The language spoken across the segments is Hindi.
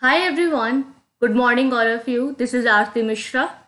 Hi everyone. Good morning, all of you. This is Aarti Mishra.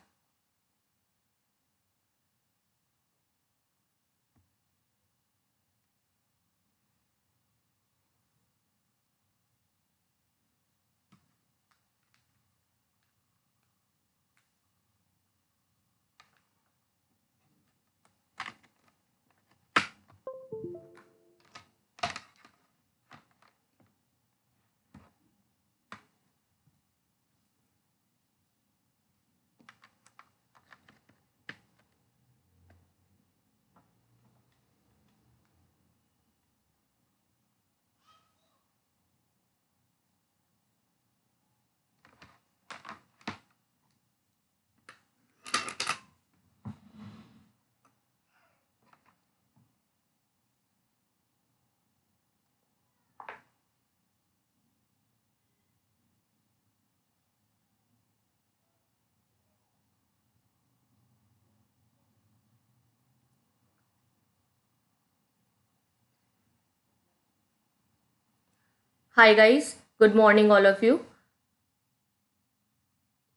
Hi guys good morning all of you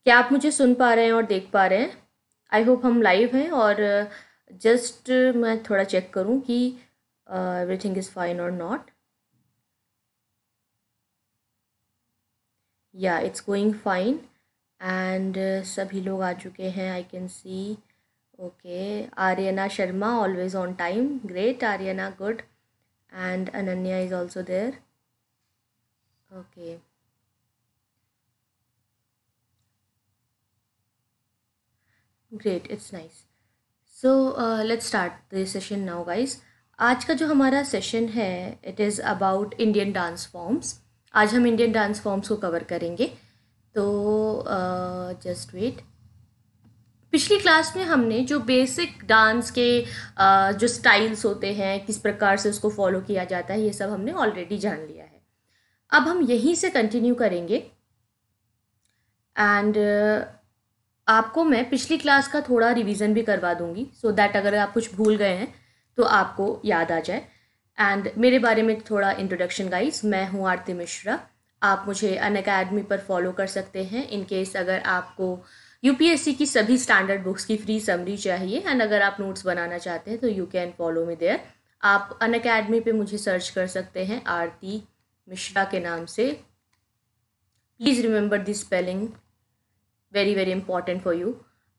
क्या आप मुझे सुन पा रहे हैं और देख पा रहे हैं? आई होप हम लाइव हैं और जस्ट uh, मैं थोड़ा चेक करूँ कि एवरीथिंग इज़ फाइन और नॉट या इट्स गोइंग फाइन एंड सभी लोग आ चुके हैं I can see okay Aryana Sharma always on time great Aryana good and Ananya is also there Okay. It's nice. So uh, let's start the session now, guys. आज का जो हमारा सेशन है it is about Indian dance forms आज हम इंडियन डांस फॉर्म्स को कवर करेंगे तो जस्ट uh, वेट पिछली क्लास में हमने जो बेसिक डांस के uh, जो स्टाइल्स होते हैं किस प्रकार से उसको फॉलो किया जाता है ये सब हमने ऑलरेडी जान लिया है अब हम यहीं से कंटिन्यू करेंगे। एंड uh, आपको मैं पिछली क्लास का थोड़ा रिवीजन भी करवा दूँगी। सो so दैट अगर आप कुछ भूल गए हैं तो आपको याद आ जाए। एंड मेरे बारे में थोड़ा इंट्रोडक्शन गाइस मैं हूँ आरती मिश्रा। आप मुझे अन अकेडमी पर फॉलो कर सकते हैं। इन केस अगर आपको यूपीएससी की सभी स्टैंडर्ड बुक्स की फ्री समरी चाहिए एंड अगर आप नोट्स बनाना चाहते हैं तो you can follow me there आप अन अकेडमी पर मुझे सर्च कर सकते हैं आरती मिश्रा के नाम से। Please remember this spelling very very important for you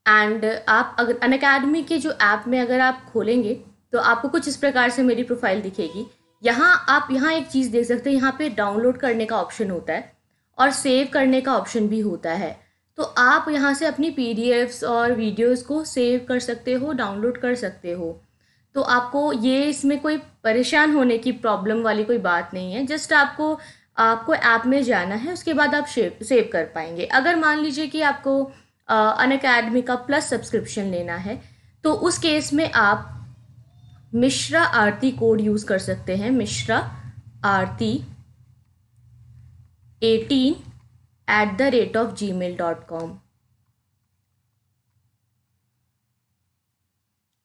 and आप अगर अन अकेडमी के जो ऐप में अगर आप खोलेंगे तो आपको कुछ इस प्रकार से मेरी प्रोफ़ाइल दिखेगी। यहाँ आप, यहाँ एक चीज़ देख सकते हैं, यहाँ पे डाउनलोड करने का ऑप्शन होता है और सेव करने का ऑप्शन भी होता है। तो आप यहाँ से अपनी पी और वीडियोज़ को सेव कर सकते हो डाउनलोड कर सकते हो। तो आपको ये इसमें कोई परेशान होने की प्रॉब्लम वाली कोई बात नहीं है। जस्ट आपको आपको ऐप में जाना है, उसके बाद आप सेव कर पाएँगे। अगर मान लीजिए कि आपको अन अकेडमी का प्लस सब्सक्रिप्शन लेना है तो उस केस में आप मिश्रा आरती कोड यूज़ कर सकते हैं। Mishra Aarti eighteen at the rate of Gmail dot com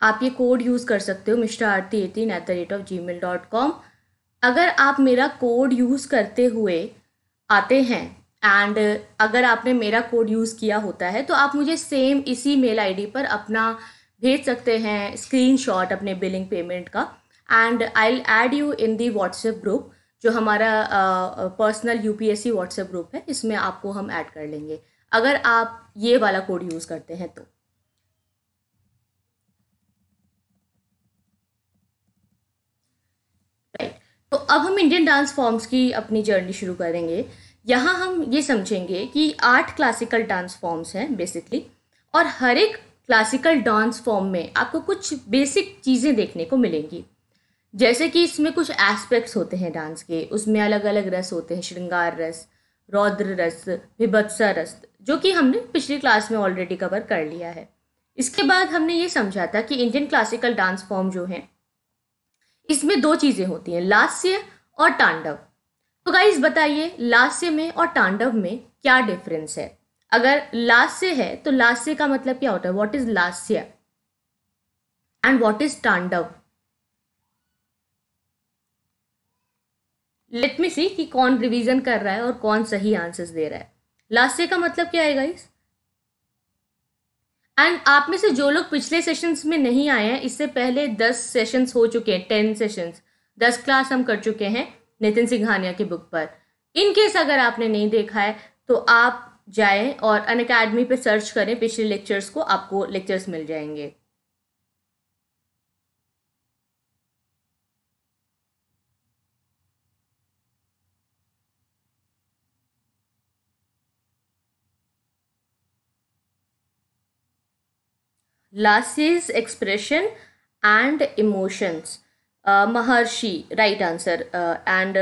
आप ये कोड यूज़ कर सकते हो, mister Aarti eighteen at the rate of Gmail dot com अगर आप मेरा कोड यूज़ करते हुए आते हैं एंड अगर आपने मेरा कोड यूज़ किया होता है तो आप मुझे सेम इसी मेल आईडी पर अपना भेज सकते हैं स्क्रीनशॉट अपने बिलिंग पेमेंट का. And I add you in the WhatsApp group जो हमारा personal U P S C WhatsApp group है, इसमें आपको हम ऐड कर लेंगे. अगर आप ये वाला कोड यूज़ करते हैं तो. तो अब हम इंडियन डांस फॉर्म्स की अपनी जर्नी शुरू करेंगे। यहाँ हम ये समझेंगे कि आठ क्लासिकल डांस फॉर्म्स हैं बेसिकली और हर एक क्लासिकल डांस फॉर्म में आपको कुछ बेसिक चीज़ें देखने को मिलेंगी। जैसे कि इसमें कुछ एस्पेक्ट्स होते हैं डांस के, उसमें अलग अलग रस होते हैं, श्रृंगार रस, रौद्र रस, विभत्सा रस, जो कि हमने पिछली क्लास में ऑलरेडी कवर कर लिया है। इसके बाद हमने ये समझा था कि इंडियन क्लासिकल डांस फॉर्म जो है इसमें दो चीज़ें होती हैं, लास्य और तांडव। तो गाइज़ बताइए, लास्य में और तांडव में क्या डिफरेंस है? अगर लास्य है तो लास्य का मतलब क्या होता है? What is lasya? And what is tandava? Let me see कि कौन रिवीजन कर रहा है और कौन सही आंसर्स दे रहा है। लास्ट का मतलब क्या है गाइस एंड आप में से जो लोग पिछले सेशंस में नहीं आए हैं, इससे पहले दस सेशंस हो चुके हैं टेन सेशंस दस क्लास हम कर चुके हैं नितिन सिंघानिया की बुक पर। इन केस अगर आपने नहीं देखा है तो आप जाएँ और अन अकेडमी पर सर्च करें, पिछले लेक्चर्स को आपको लेक्चर्स मिल जाएँगे। लासिस expression and emotions Maharshi right answer and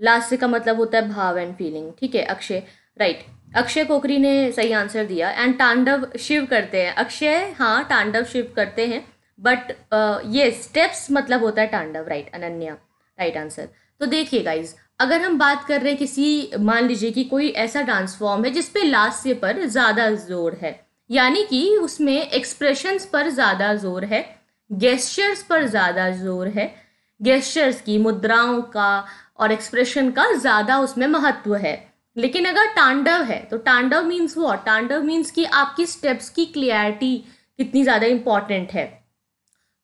last का मतलब होता है भाव एंड फीलिंग ठीक है अक्षय राइट अक्षय कोकरी ने सही आंसर दिया एंड तांडव शिव करते हैं अक्षय हाँ तांडव शिव करते हैं बट ये स्टेप्स मतलब होता है तांडव राइट अनन्या राइट आंसर तो देखिए गाइज़ अगर हम बात कर रहे हैं किसी, मान लीजिए कि कोई ऐसा डांस फॉर्म है जिसपे लास्य पर ज़्यादा ज़ोर है यानी कि उसमें एक्सप्रेशंस पर ज़्यादा ज़ोर है गेस्चर्स पर ज़्यादा ज़ोर है गेस्चर्स की मुद्राओं का और एक्सप्रेशन का ज़्यादा उसमें महत्व है। लेकिन अगर तांडव है तो तांडव मीन्स वो तांडव मीन्स कि आपकी स्टेप्स की क्लियरिटी कितनी ज़्यादा इंपॉर्टेंट है।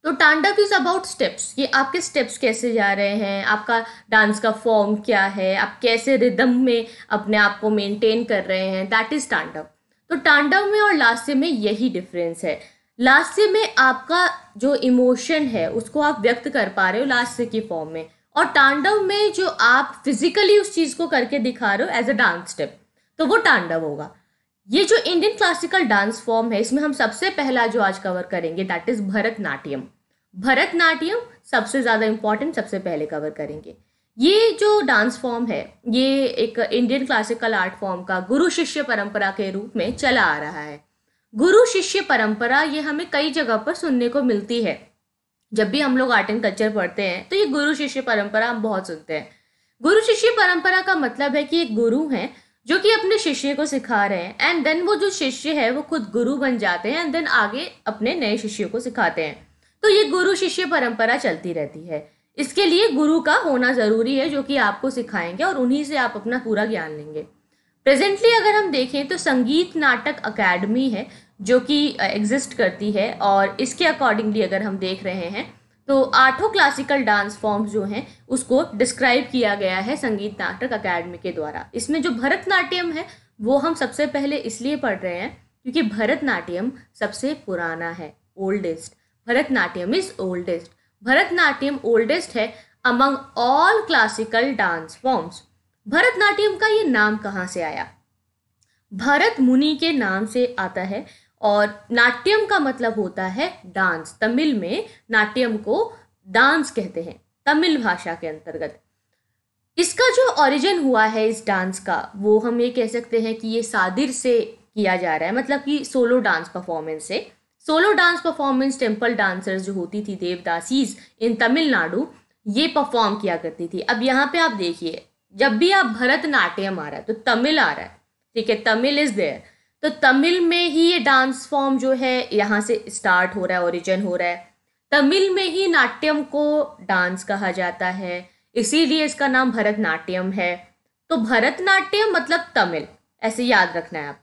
तो तांडव इज़ अबाउट स्टेप्स ये आपके स्टेप्स कैसे जा रहे हैं? आपका डांस का फॉर्म क्या है? आप कैसे रिदम में अपने आप को मेंटेन कर रहे हैं? दैट इज़ तांडव। तो तांडव में और लास्य में यही डिफरेंस है। लास्य में आपका जो इमोशन है, उसको आप व्यक्त कर पा रहे हो लास्य की फॉर्म में। और तांडव में जो आप फिजिकली उस चीज़ को करके दिखा रहे हो एज अ डांस स्टेप तो वो तांडव होगा। ये जो इंडियन क्लासिकल डांस फॉर्म है, इसमें हम सबसे पहला जो आज कवर करेंगे दैट इज़ भरतनाट्यम। भरतनाट्यम सबसे ज़्यादा इंपॉर्टेंट सबसे पहले कवर करेंगे। ये जो डांस फॉर्म है, ये एक इंडियन क्लासिकल आर्ट फॉर्म का गुरु शिष्य परंपरा के रूप में चला आ रहा है। गुरु शिष्य परंपरा ये हमें कई जगह पर सुनने को मिलती है। जब भी हम लोग आर्ट एंड कल्चर पढ़ते हैं तो ये गुरु शिष्य परंपरा हम बहुत सुनते हैं। गुरु शिष्य परंपरा का मतलब है कि एक गुरु है, जो कि अपने शिष्य को सिखा रहे हैं एंड देन वो जो शिष्य है, वो खुद गुरु बन जाते हैं एंड देन आगे अपने नए शिष्यों को सिखाते हैं। तो ये गुरु शिष्य परंपरा चलती रहती है। इसके लिए गुरु का होना ज़रूरी है जो कि आपको सिखाएँगे और उन्हीं से आप अपना पूरा ज्ञान लेंगे। प्रेजेंटली अगर हम देखें तो संगीत नाटक अकेडमी है जो कि एग्जिस्ट करती है और इसके अकॉर्डिंगली अगर हम देख रहे हैं तो आठों क्लासिकल डांस फॉर्म्स जो हैं, उसको डिस्क्राइब किया गया है संगीत नाटक अकेडमी के द्वारा। इसमें जो भरतनाट्यम है, वो हम सबसे पहले इसलिए पढ़ रहे हैं क्योंकि भरतनाट्यम सबसे पुराना है oldest Bharatanatyam is oldest Bharatanatyam oldest है among all classical dance forms Bharatanatyam का ये नाम कहाँ से आया? भरत मुनि के नाम से आता है और नाट्यम का मतलब होता है डांस तमिल में नाट्यम को डांस कहते हैं, तमिल भाषा के अंतर्गत। इसका जो ओरिजिन हुआ है इस डांस का, वो हम ये कह सकते हैं कि ये सादिर से किया जा रहा है मतलब कि सोलो डांस परफॉर्मेंस से। Solo dance performance temple dancers जो होती थी देवदासीज इन तमिलनाडु ये परफॉर्म किया करती थी। अब यहाँ पे आप देखिए, जब भी आप भरतनाट्यम आ रहा है तो तमिल आ रहा है, ठीक है, तमिल इज़ देयर तो तमिल में ही ये डांस फॉर्म जो है, यहाँ से स्टार्ट हो रहा है ओरिजिन हो रहा है। तमिल में ही नाट्यम को डांस कहा जाता है, इसीलिए इसका नाम भरतनाट्यम है। तो भरतनाट्यम मतलब तमिल, ऐसे याद रखना है आपको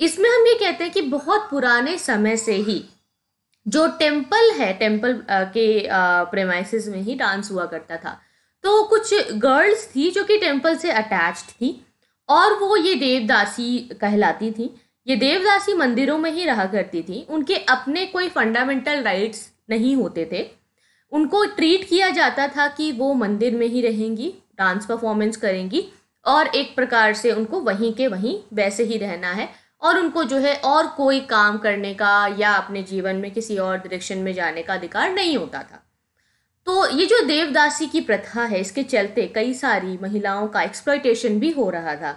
इसमें हम ये कहते हैं कि बहुत पुराने समय से ही जो टेंपल है टेंपल के प्रेमाइसिस में ही डांस हुआ करता था। तो कुछ गर्ल्स थी जो कि टेंपल से अटैच्ड थी और वो ये देवदासी कहलाती थी। ये देवदासी मंदिरों में ही रहा करती थी। उनके अपने कोई फंडामेंटल राइट्स नहीं होते थे। उनको ट्रीट किया जाता था कि वो मंदिर में ही रहेंगी डांस परफॉर्मेंस करेंगी और एक प्रकार से उनको वहीं के वहीं वैसे ही रहना है। और उनको जो है और कोई काम करने का या अपने जीवन में किसी और डायरेक्शन में जाने का अधिकार नहीं होता था। तो ये जो देवदासी की प्रथा है, इसके चलते कई सारी महिलाओं का एक्सप्लॉयटेशन भी हो रहा था।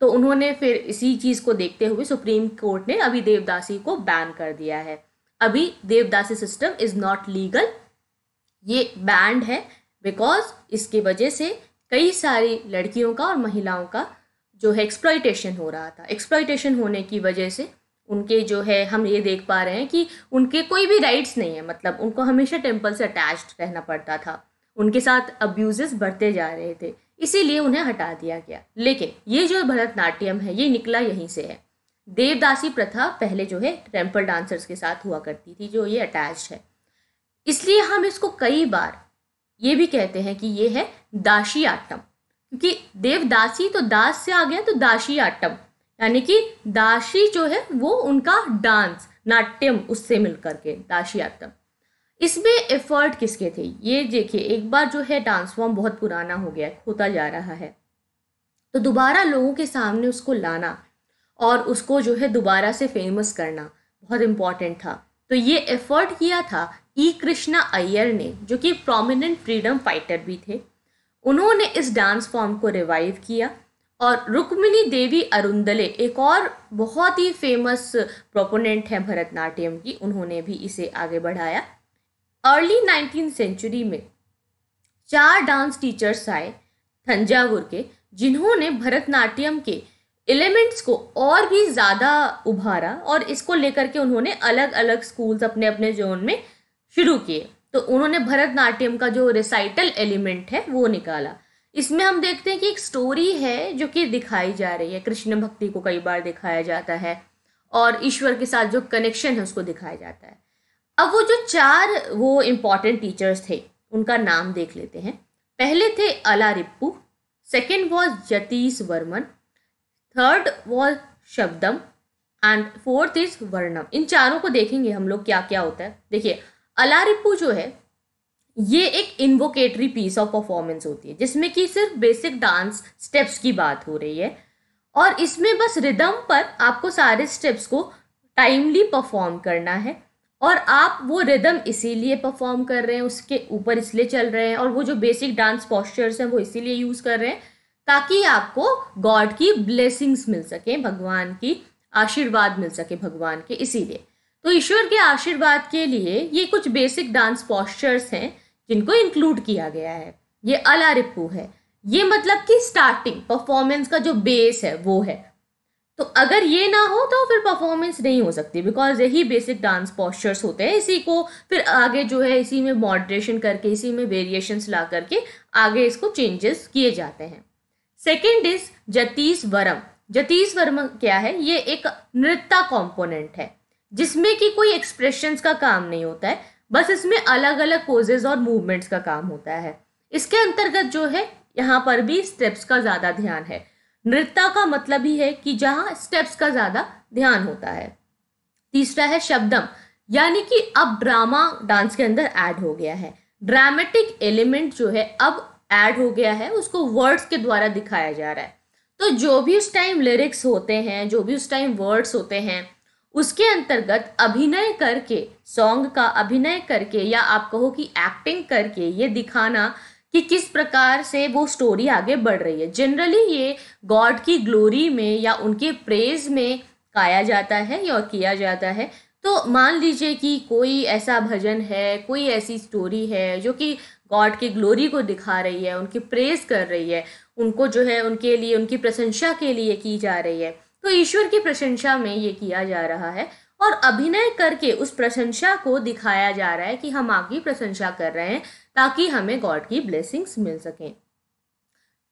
तो उन्होंने फिर इसी चीज़ को देखते हुए सुप्रीम कोर्ट ने अभी देवदासी को बैन कर दिया है। अभी devadasi system is not legal ये बैंड है बिकॉज़ इसके वजह से कई सारी लड़कियों का और महिलाओं का जो है एक्सप्लॉयटेशन हो रहा था। एक्सप्लॉयटेशन होने की वजह से उनके जो है, हम ये देख पा रहे हैं कि उनके कोई भी राइट्स नहीं है मतलब उनको हमेशा टेंपल से अटैच रहना पड़ता था। उनके साथ अब्यूजेस बढ़ते जा रहे थे, इसीलिए उन्हें हटा दिया गया। लेकिन ये जो भरतनाट्यम है, ये निकला यहीं से है। देवदासी प्रथा पहले जो है टेंपल डांसर्स के साथ हुआ करती थी, जो ये अटैच है। इसलिए हम इसको कई बार ये भी कहते हैं कि ये है दाशी आटम क्योंकि देवदासी तो दास से आ गया तो दाशी आटम। यानी कि दाशी जो है, वो उनका डांस, नाट्यम उससे मिल करके दाशी आटम। इसमें एफर्ट किसके थे? ये देखिए, एक बार जो है डांस फॉर्म बहुत पुराना हो गया, होता जा रहा है। तो दोबारा लोगों के सामने उसको लाना और उसको जो है, दोबारा से फ़ेमस करना, बहुत इंपॉर्टेंट था। तो ये एफर्ट किया था ई कृष्णा अय्यर ने, जो कि प्रोमिनेंट फ्रीडम फाइटर भी थे। उन्होंने इस डांस फॉर्म को रिवाइव किया और रुक्मिणी देवी अरुंदले, एक और बहुत ही फ़ेमस प्रोपोनेंट है भरतनाट्यम की, उन्होंने भी इसे आगे बढ़ाया। अर्ली नाइनटीन सेंचुरी में चार डांस टीचर्स आए थंजावुर के, जिन्होंने भरतनाट्यम के एलिमेंट्स को और भी ज़्यादा उभारा और इसको लेकर के उन्होंने अलग अलग स्कूल्स अपने अपने जोन में शुरू किए। तो उन्होंने भरतनाट्यम का जो रिसाइटल एलिमेंट है, वो निकाला। इसमें हम देखते हैं कि एक स्टोरी है जो कि दिखाई जा रही है। कृष्ण भक्ति को कई बार दिखाया जाता है और ईश्वर के साथ जो कनेक्शन है, उसको दिखाया जाता है। अब वो जो चार, वो इंपॉर्टेंट टीचर्स थे, उनका नाम देख लेते हैं। पहले थे alarippu second was jatiswaram third was shabdam and fourth is varnam. इन चारों को देखेंगे हम लोग क्या क्या होता है। देखिए अलारिपू जो है, ये एक इन्वोकेटरी पीस ऑफ़ परफॉर्मेंस होती है, जिसमें कि सिर्फ़ बेसिक डांस स्टेप्स की बात हो रही है और इसमें बस रिदम पर आपको सारे स्टेप्स को टाइमली परफॉर्म करना है और आप वो रिदम इसीलिए परफॉर्म कर रहे हैं, उसके ऊपर इसलिए चल रहे हैं और वो जो बेसिक डांस पॉस्चर्स हैं, वो इसीलिए यूज़ कर रहे हैं ताकि आपको गॉड की ब्लेसिंग्स मिल सके, भगवान की आशीर्वाद मिल सके, भगवान के, इसीलिए। तो ईश्वर के आशीर्वाद के लिए ये कुछ बेसिक डांस पॉस्चर्स हैं, जिनको इंक्लूड किया गया है। ये अला अलारिपू है। ये मतलब कि स्टार्टिंग परफॉर्मेंस का जो बेस है, वो है। तो अगर ये ना हो तो फिर परफॉर्मेंस नहीं हो सकती बिकॉज़ यही बेसिक डांस पॉस्चर्स होते हैं। इसी को फिर आगे जो है, इसी में मॉडरेशन करके, इसी में वेरिएशंस ला करके आगे इसको चेंजेस किए जाते हैं। Second is Jatish Varam. Jatish worm क्या है? ये एक नृत्य कॉम्पोनेंट है। जिसमें कि कोई एक्सप्रेशंस का काम नहीं होता है, बस इसमें अलग अलग पोजेज और मूवमेंट्स का काम होता है। इसके अंतर्गत जो है, यहाँ पर भी स्टेप्स का ज़्यादा ध्यान है। नृत्य का मतलब ही है कि जहाँ स्टेप्स का ज़्यादा ध्यान होता है। तीसरा है शब्दम, यानी कि अब ड्रामा डांस के अंदर ऐड हो गया है। ड्रामेटिक एलिमेंट जो है, अब ऐड हो गया है, उसको वर्ड्स के द्वारा दिखाया जा रहा है। तो जो भी उस टाइम लिरिक्स होते हैं, जो भी उस टाइम वर्ड्स होते हैं उसके अंतर्गत अभिनय करके सॉन्ग का अभिनय करके या आप कहो कि एक्टिंग करके ये दिखाना कि किस प्रकार से वो स्टोरी आगे बढ़ रही है। जनरली ये गॉड की ग्लोरी में या उनके प्रेज में गाया जाता है या किया जाता है। तो मान लीजिए कि कोई ऐसा भजन है, कोई ऐसी स्टोरी है जो कि गॉड की ग्लोरी को दिखा रही है, उनकी प्रेज कर रही है, उनको जो है उनके लिए, उनकी प्रशंसा के लिए की जा रही है। तो ईश्वर की प्रशंसा में ये किया जा रहा है और अभिनय करके उस प्रशंसा को दिखाया जा रहा है कि हम आपकी प्रशंसा कर रहे हैं ताकि हमें गॉड की ब्लेसिंग्स मिल सकें।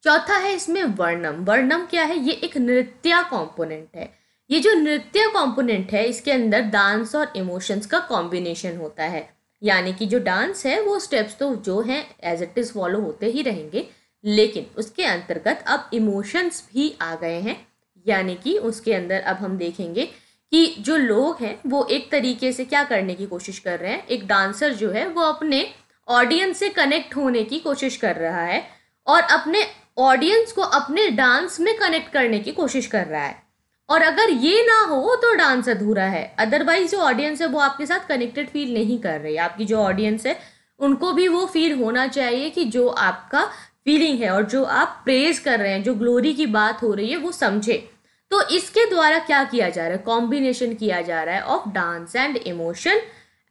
चौथा है इसमें वर्णम। वर्णम क्या है? ये एक नृत्य कॉम्पोनेंट है। ये जो नृत्य कॉम्पोनेंट है, इसके अंदर डांस और इमोशंस का कॉम्बिनेशन होता है। यानी कि जो डांस है, वो स्टेप्स तो जो हैं एज इट इज़ फॉलो होते ही रहेंगे, लेकिन उसके अंतर्गत अब इमोशंस भी आ गए हैं। यानी कि उसके अंदर अब हम देखेंगे कि जो लोग हैं, वो एक तरीके से क्या करने की कोशिश कर रहे हैं? एक डांसर जो है, वो अपने ऑडियंस से कनेक्ट होने की कोशिश कर रहा है और अपने ऑडियंस को अपने डांस में कनेक्ट करने की कोशिश कर रहा है। और अगर ये ना हो तो डांस अधूरा है। अदरवाइज़ जो ऑडियंस है, वो आपके साथ कनेक्टेड फील नहीं कर रही। आपकी जो ऑडियंस है, उनको भी वो फील होना चाहिए कि जो आपका फीलिंग है और जो आप प्रेज कर रहे हैं, जो ग्लोरी की बात हो रही है, वो समझे। तो इसके द्वारा क्या किया जा रहा है? कॉम्बिनेशन किया जा रहा है of dance and emotion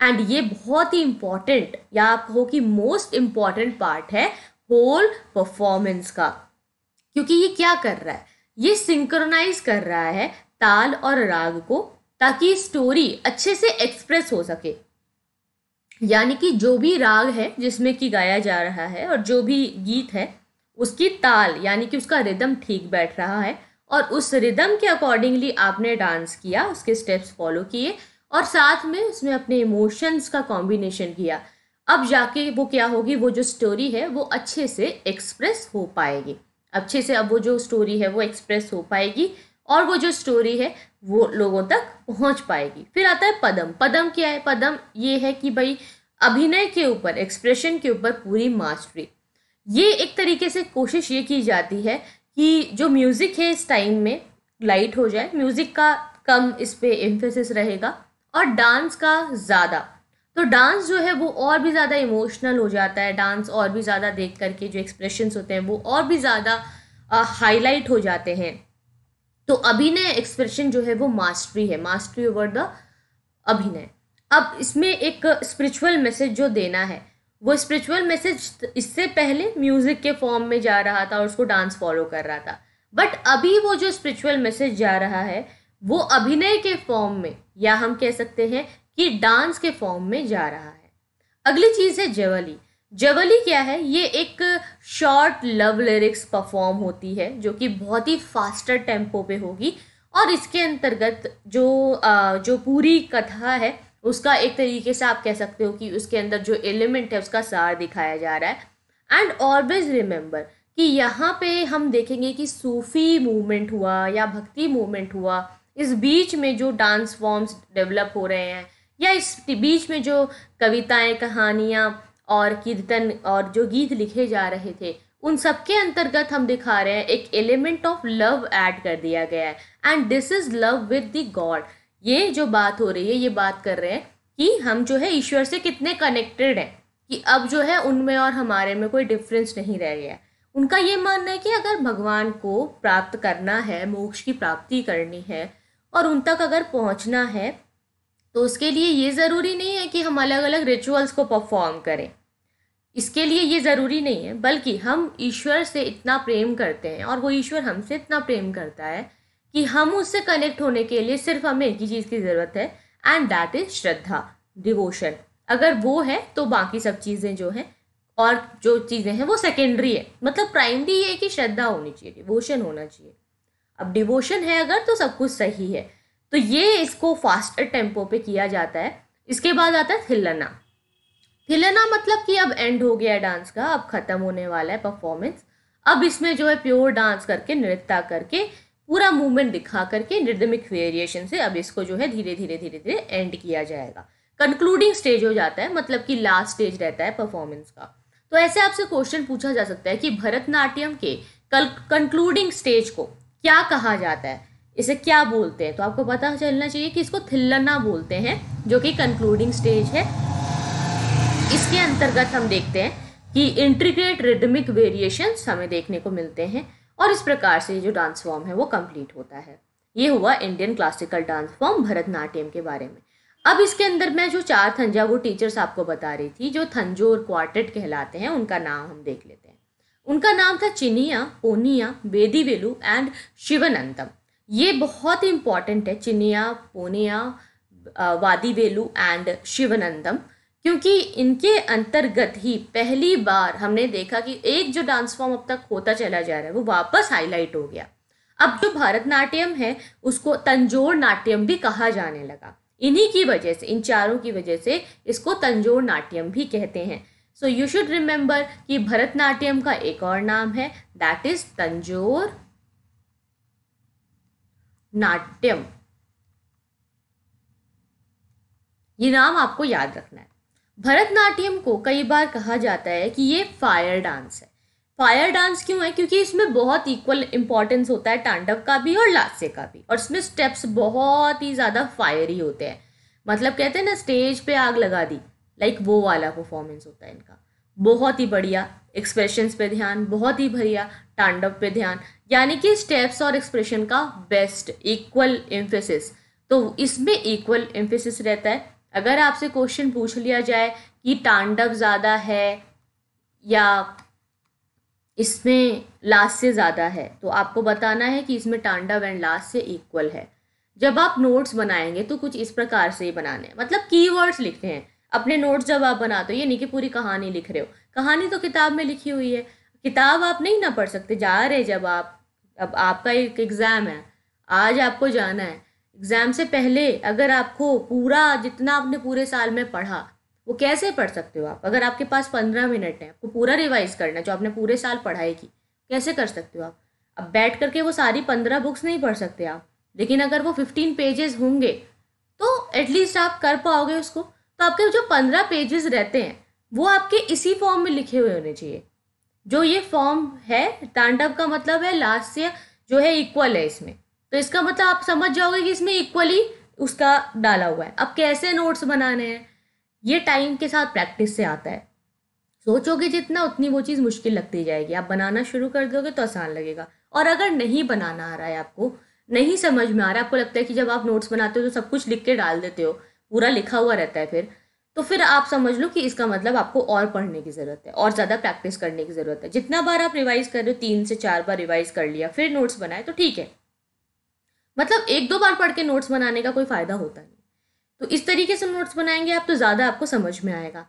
and ये बहुत ही इंपॉर्टेंट या आप कहो कि मोस्ट इंपॉर्टेंट पार्ट है होल परफॉर्मेंस का। क्योंकि ये क्या कर रहा है? ये सिंक्रोनाइज कर रहा है ताल और राग को, ताकि स्टोरी अच्छे से एक्सप्रेस हो सके। यानी कि जो भी राग है, जिसमें कि गाया जा रहा है और जो भी गीत है, उसकी ताल, यानी कि उसका रिदम ठीक बैठ रहा है और उस रिदम के अकॉर्डिंगली आपने डांस किया, उसके स्टेप्स फॉलो किए और साथ में उसमें अपने इमोशंस का कॉम्बिनेशन किया। अब जाके वो क्या होगी, वो जो स्टोरी है, वो अच्छे से एक्सप्रेस हो पाएगी। अच्छे से अब वो जो स्टोरी है, वो एक्सप्रेस हो पाएगी और वो जो स्टोरी है, वो लोगों तक पहुँच पाएगी। फिर आता है पदम। पदम क्या है? पदम ये है कि भाई, अभिनय के ऊपर एक्सप्रेशन के ऊपर पूरी मास्टरी ये एक तरीके से कोशिश ये की जाती है कि जो म्यूज़िक है इस टाइम में लाइट हो जाए म्यूज़िक का कम इस पर एम्फेसिस रहेगा और डांस का ज़्यादा। तो डांस जो है वो और भी ज़्यादा इमोशनल हो जाता है डांस और भी ज़्यादा देख करके जो एक्सप्रेशंस होते हैं वो और भी ज़्यादा हाईलाइट हो जाते हैं। तो अभिनय एक्सप्रेशन जो है वो मास्टरी है मास्टरी ओवर द अभिनय। अब इसमें एक स्पिरिचुअल मैसेज जो देना है वो स्पिरिचुअल मैसेज इससे पहले म्यूज़िक के फॉर्म में जा रहा था और उसको डांस फॉलो कर रहा था। बट अभी वो जो स्पिरिचुअल मैसेज जा रहा है, वो अभिनय के फॉर्म में, या हम कह सकते हैं कि डांस के फॉर्म में जा रहा है। अगली चीज़ है जवली। जवली क्या है? ये एक शॉर्ट लव लिरिक्स परफॉर्म होती है, जो कि बहुत ही फास्टर टेंपो पे होगी। और इसके अंतर्गत जो जो पूरी कथा है उसका एक तरीके से आप कह सकते हो कि उसके अंदर जो एलिमेंट है, उसका सार दिखाया जा रहा है। एंड ऑलवेज रिमेंबर कि यहाँ पे हम देखेंगे कि सूफी मूवमेंट हुआ या भक्ति मूवमेंट हुआ, इस बीच में जो डांस फॉर्म्स डेवलप हो रहे हैं, या इस बीच में जो कविताएँ, कहानियाँ और कीर्तन और जो गीत लिखे जा रहे थे, उन सब के अंतर्गत हम दिखा रहे हैं, एक एलिमेंट ऑफ़ लव ऐड कर दिया गया है। And this is love with the god ये जो बात हो रही है, ये बात कर रहे हैं कि हम जो है ईश्वर से कितने कनेक्टेड हैं, कि अब जो है उनमें और हमारे में कोई डिफरेंस नहीं रह गया उनका ये मानना है कि अगर भगवान को प्राप्त करना है, मोक्ष की प्राप्ति करनी है, और उन तक अगर पहुँचना है तो उसके लिए ये ज़रूरी नहीं है कि हम अलग अलग रिचुअल्स को परफॉर्म करें। इसके लिए ये ज़रूरी नहीं है, बल्कि हम ईश्वर से इतना प्रेम करते हैं, और वो ईश्वर हमसे इतना प्रेम करता है कि हम उससे कनेक्ट होने के लिए सिर्फ़ हमें एक ही चीज़ की ज़रूरत है एंड दैट इज़ श्रद्धा डिवोशन अगर वो है तो बाकी सब चीज़ें जो हैं, और जो चीज़ें हैं, वो सेकेंडरी है. मतलब प्राइमरी ये है कि श्रद्धा होनी चाहिए डिवोशन होना चाहिए. अब डिवोशन है अगर तो सब कुछ सही है. तो ये इसको फास्टर टेंपो पे किया जाता है. इसके बाद आता है थिलना थिलना मतलब कि अब एंड हो गया डांस का, अब ख़त्म होने वाला है परफॉर्मेंस अब इसमें जो है प्योर डांस करके, नृत्य करके पूरा मूवमेंट दिखा करके रिदमिक वेरिएशन से अब इसको जो है धीरे धीरे धीरे धीरे एंड किया जाएगा। कंक्लूडिंग स्टेज हो जाता है मतलब कि लास्ट स्टेज रहता है परफॉर्मेंस का। तो ऐसे आपसे क्वेश्चन पूछा जा सकता है कि भरतनाट्यम के कल कंक्लूडिंग स्टेज को क्या कहा जाता है? इसे क्या बोलते हैं? तो आपको पता चलना चाहिए कि इसको थिल्लना बोलते हैं, जो कि कंक्लूडिंग स्टेज है। इसके अंतर्गत हम देखते हैं कि इंट्रीग्रेट रिदमिक वेरिएशन हमें देखने को मिलते हैं। और इस प्रकार से जो डांस फॉर्म है, वो कंप्लीट होता है। ये हुआ Indian classical dance form Bharatanatyam के बारे में। अब इसके अंदर मैं जो चार थंजा, वो टीचर्स आपको बता रही थी, जो थंजो और क्वार्टेट कहलाते हैं, उनका नाम हम देख लेते हैं। उनका नाम था चिनिया, पोनिया वेलू एंड शिवनंतम ये बहुत ही इंपॉर्टेंट है, चिनिया, पोनिया वादी वेलू एंड शिवनंदम। क्योंकि इनके अंतर्गत ही पहली बार हमने देखा कि एक जो डांस फॉर्म अब तक होता चला जा रहा है, वो वापस हाईलाइट हो गया। अब जो भरतनाट्यम है, उसको तंजोर नाट्यम भी कहा जाने लगा। इन्हीं की वजह से, इन चारों की वजह से इसको तंजोर नाट्यम भी कहते हैं। सो यू शुड रिमेंबर कि भरतनाट्यम का एक और नाम है दैट इज़ तंजोर नाट्यम। ये नाम आपको याद रखना है। भरतनाट्यम को कई बार कहा जाता है कि ये फायर डांस है। फायर डांस क्यों है? क्योंकि इसमें बहुत इक्वल इंपॉर्टेंस होता है तांडव का भी और लास्य का भी। और इसमें स्टेप्स बहुत ही ज़्यादा फायरी होते हैं। मतलब कहते हैं ना स्टेज पे आग लगा दी लाइक वो वाला परफॉर्मेंस होता है इनका। बहुत ही बढ़िया एक्सप्रेशंस पे ध्यान, बहुत ही बढ़िया तांडव पे ध्यान। यानी कि स्टेप्स और एक्सप्रेशन का बेस्ट इक्वल एम्फेसिस तो इसमें इक्वल एम्फेसिस रहता है। अगर आपसे क्वेश्चन पूछ लिया जाए कि तांडव ज़्यादा है या इसमें लास्ट से ज़्यादा है तो आपको बताना है कि इसमें तांडव एंड लास्ट से इक्वल है। जब आप नोट्स बनाएँगे तो कुछ इस प्रकार से ही बनाने हैं। मतलब कीवर्ड्स लिखते हैं। अपने नोट्स जब आप बनाते हो, ये नहीं कि पूरी कहानी लिख रहे हो। कहानी तो किताब में लिखी हुई है। किताब आप नहीं ना पढ़ सकते। जा रहे जब आप, अब आपका एक एग्ज़ाम है। आज आपको जाना है। एग्ज़ाम से पहले अगर आपको पूरा, जितना आपने पूरे साल में पढ़ा, वो कैसे पढ़ सकते हो आप? अगर आपके पास पंद्रह मिनट हैं, आपको पूरा रिवाइज करना है, जो आपने पूरे साल पढ़ाई की, कैसे कर सकते हो आप? अब बैठ करके वो सारी पंद्रह बुक्स नहीं पढ़ सकते आप। लेकिन अगर वो फिफ्टीन पेजेस होंगे तो एटलीस्ट आप कर पाओगे उसको। तो आपके जो पंद्रह पेजेस रहते हैं, वो आपके इसी फॉर्म में लिखे हुए होने चाहिए। जो ये फॉर्म है, तांडव का मतलब है लास्ट से जो है इक्वल है इसमें। तो इसका मतलब आप समझ जाओगे कि इसमें इक्वली उसका डाला हुआ है। अब कैसे नोट्स बनाने हैं? ये टाइम के साथ प्रैक्टिस से आता है। सोचोगे जितना, उतनी वो चीज़ मुश्किल लगती जाएगी। आप बनाना शुरू कर दोगे तो आसान लगेगा। और अगर नहीं बनाना आ रहा है आपको, नहीं समझ में आ रहा है, आपको लगता है कि जब आप नोट्स बनाते हो तो सब कुछ लिख के डाल देते हो, पूरा लिखा हुआ रहता है फिर तो फिर आप समझ लो कि इसका मतलब आपको और पढ़ने की ज़रूरत है, और ज़्यादा प्रैक्टिस करने की ज़रूरत है। जितना बार आप रिवाइज कर रहे हो, तीन से चार बार रिवाइज कर लिया, फिर नोट्स बनाए तो ठीक है। मतलब एक दो बार पढ़ के नोट्स बनाने का कोई फ़ायदा होता नहीं। तो इस तरीके से नोट्स बनाएँगे आप तो ज़्यादा आपको समझ में आएगा।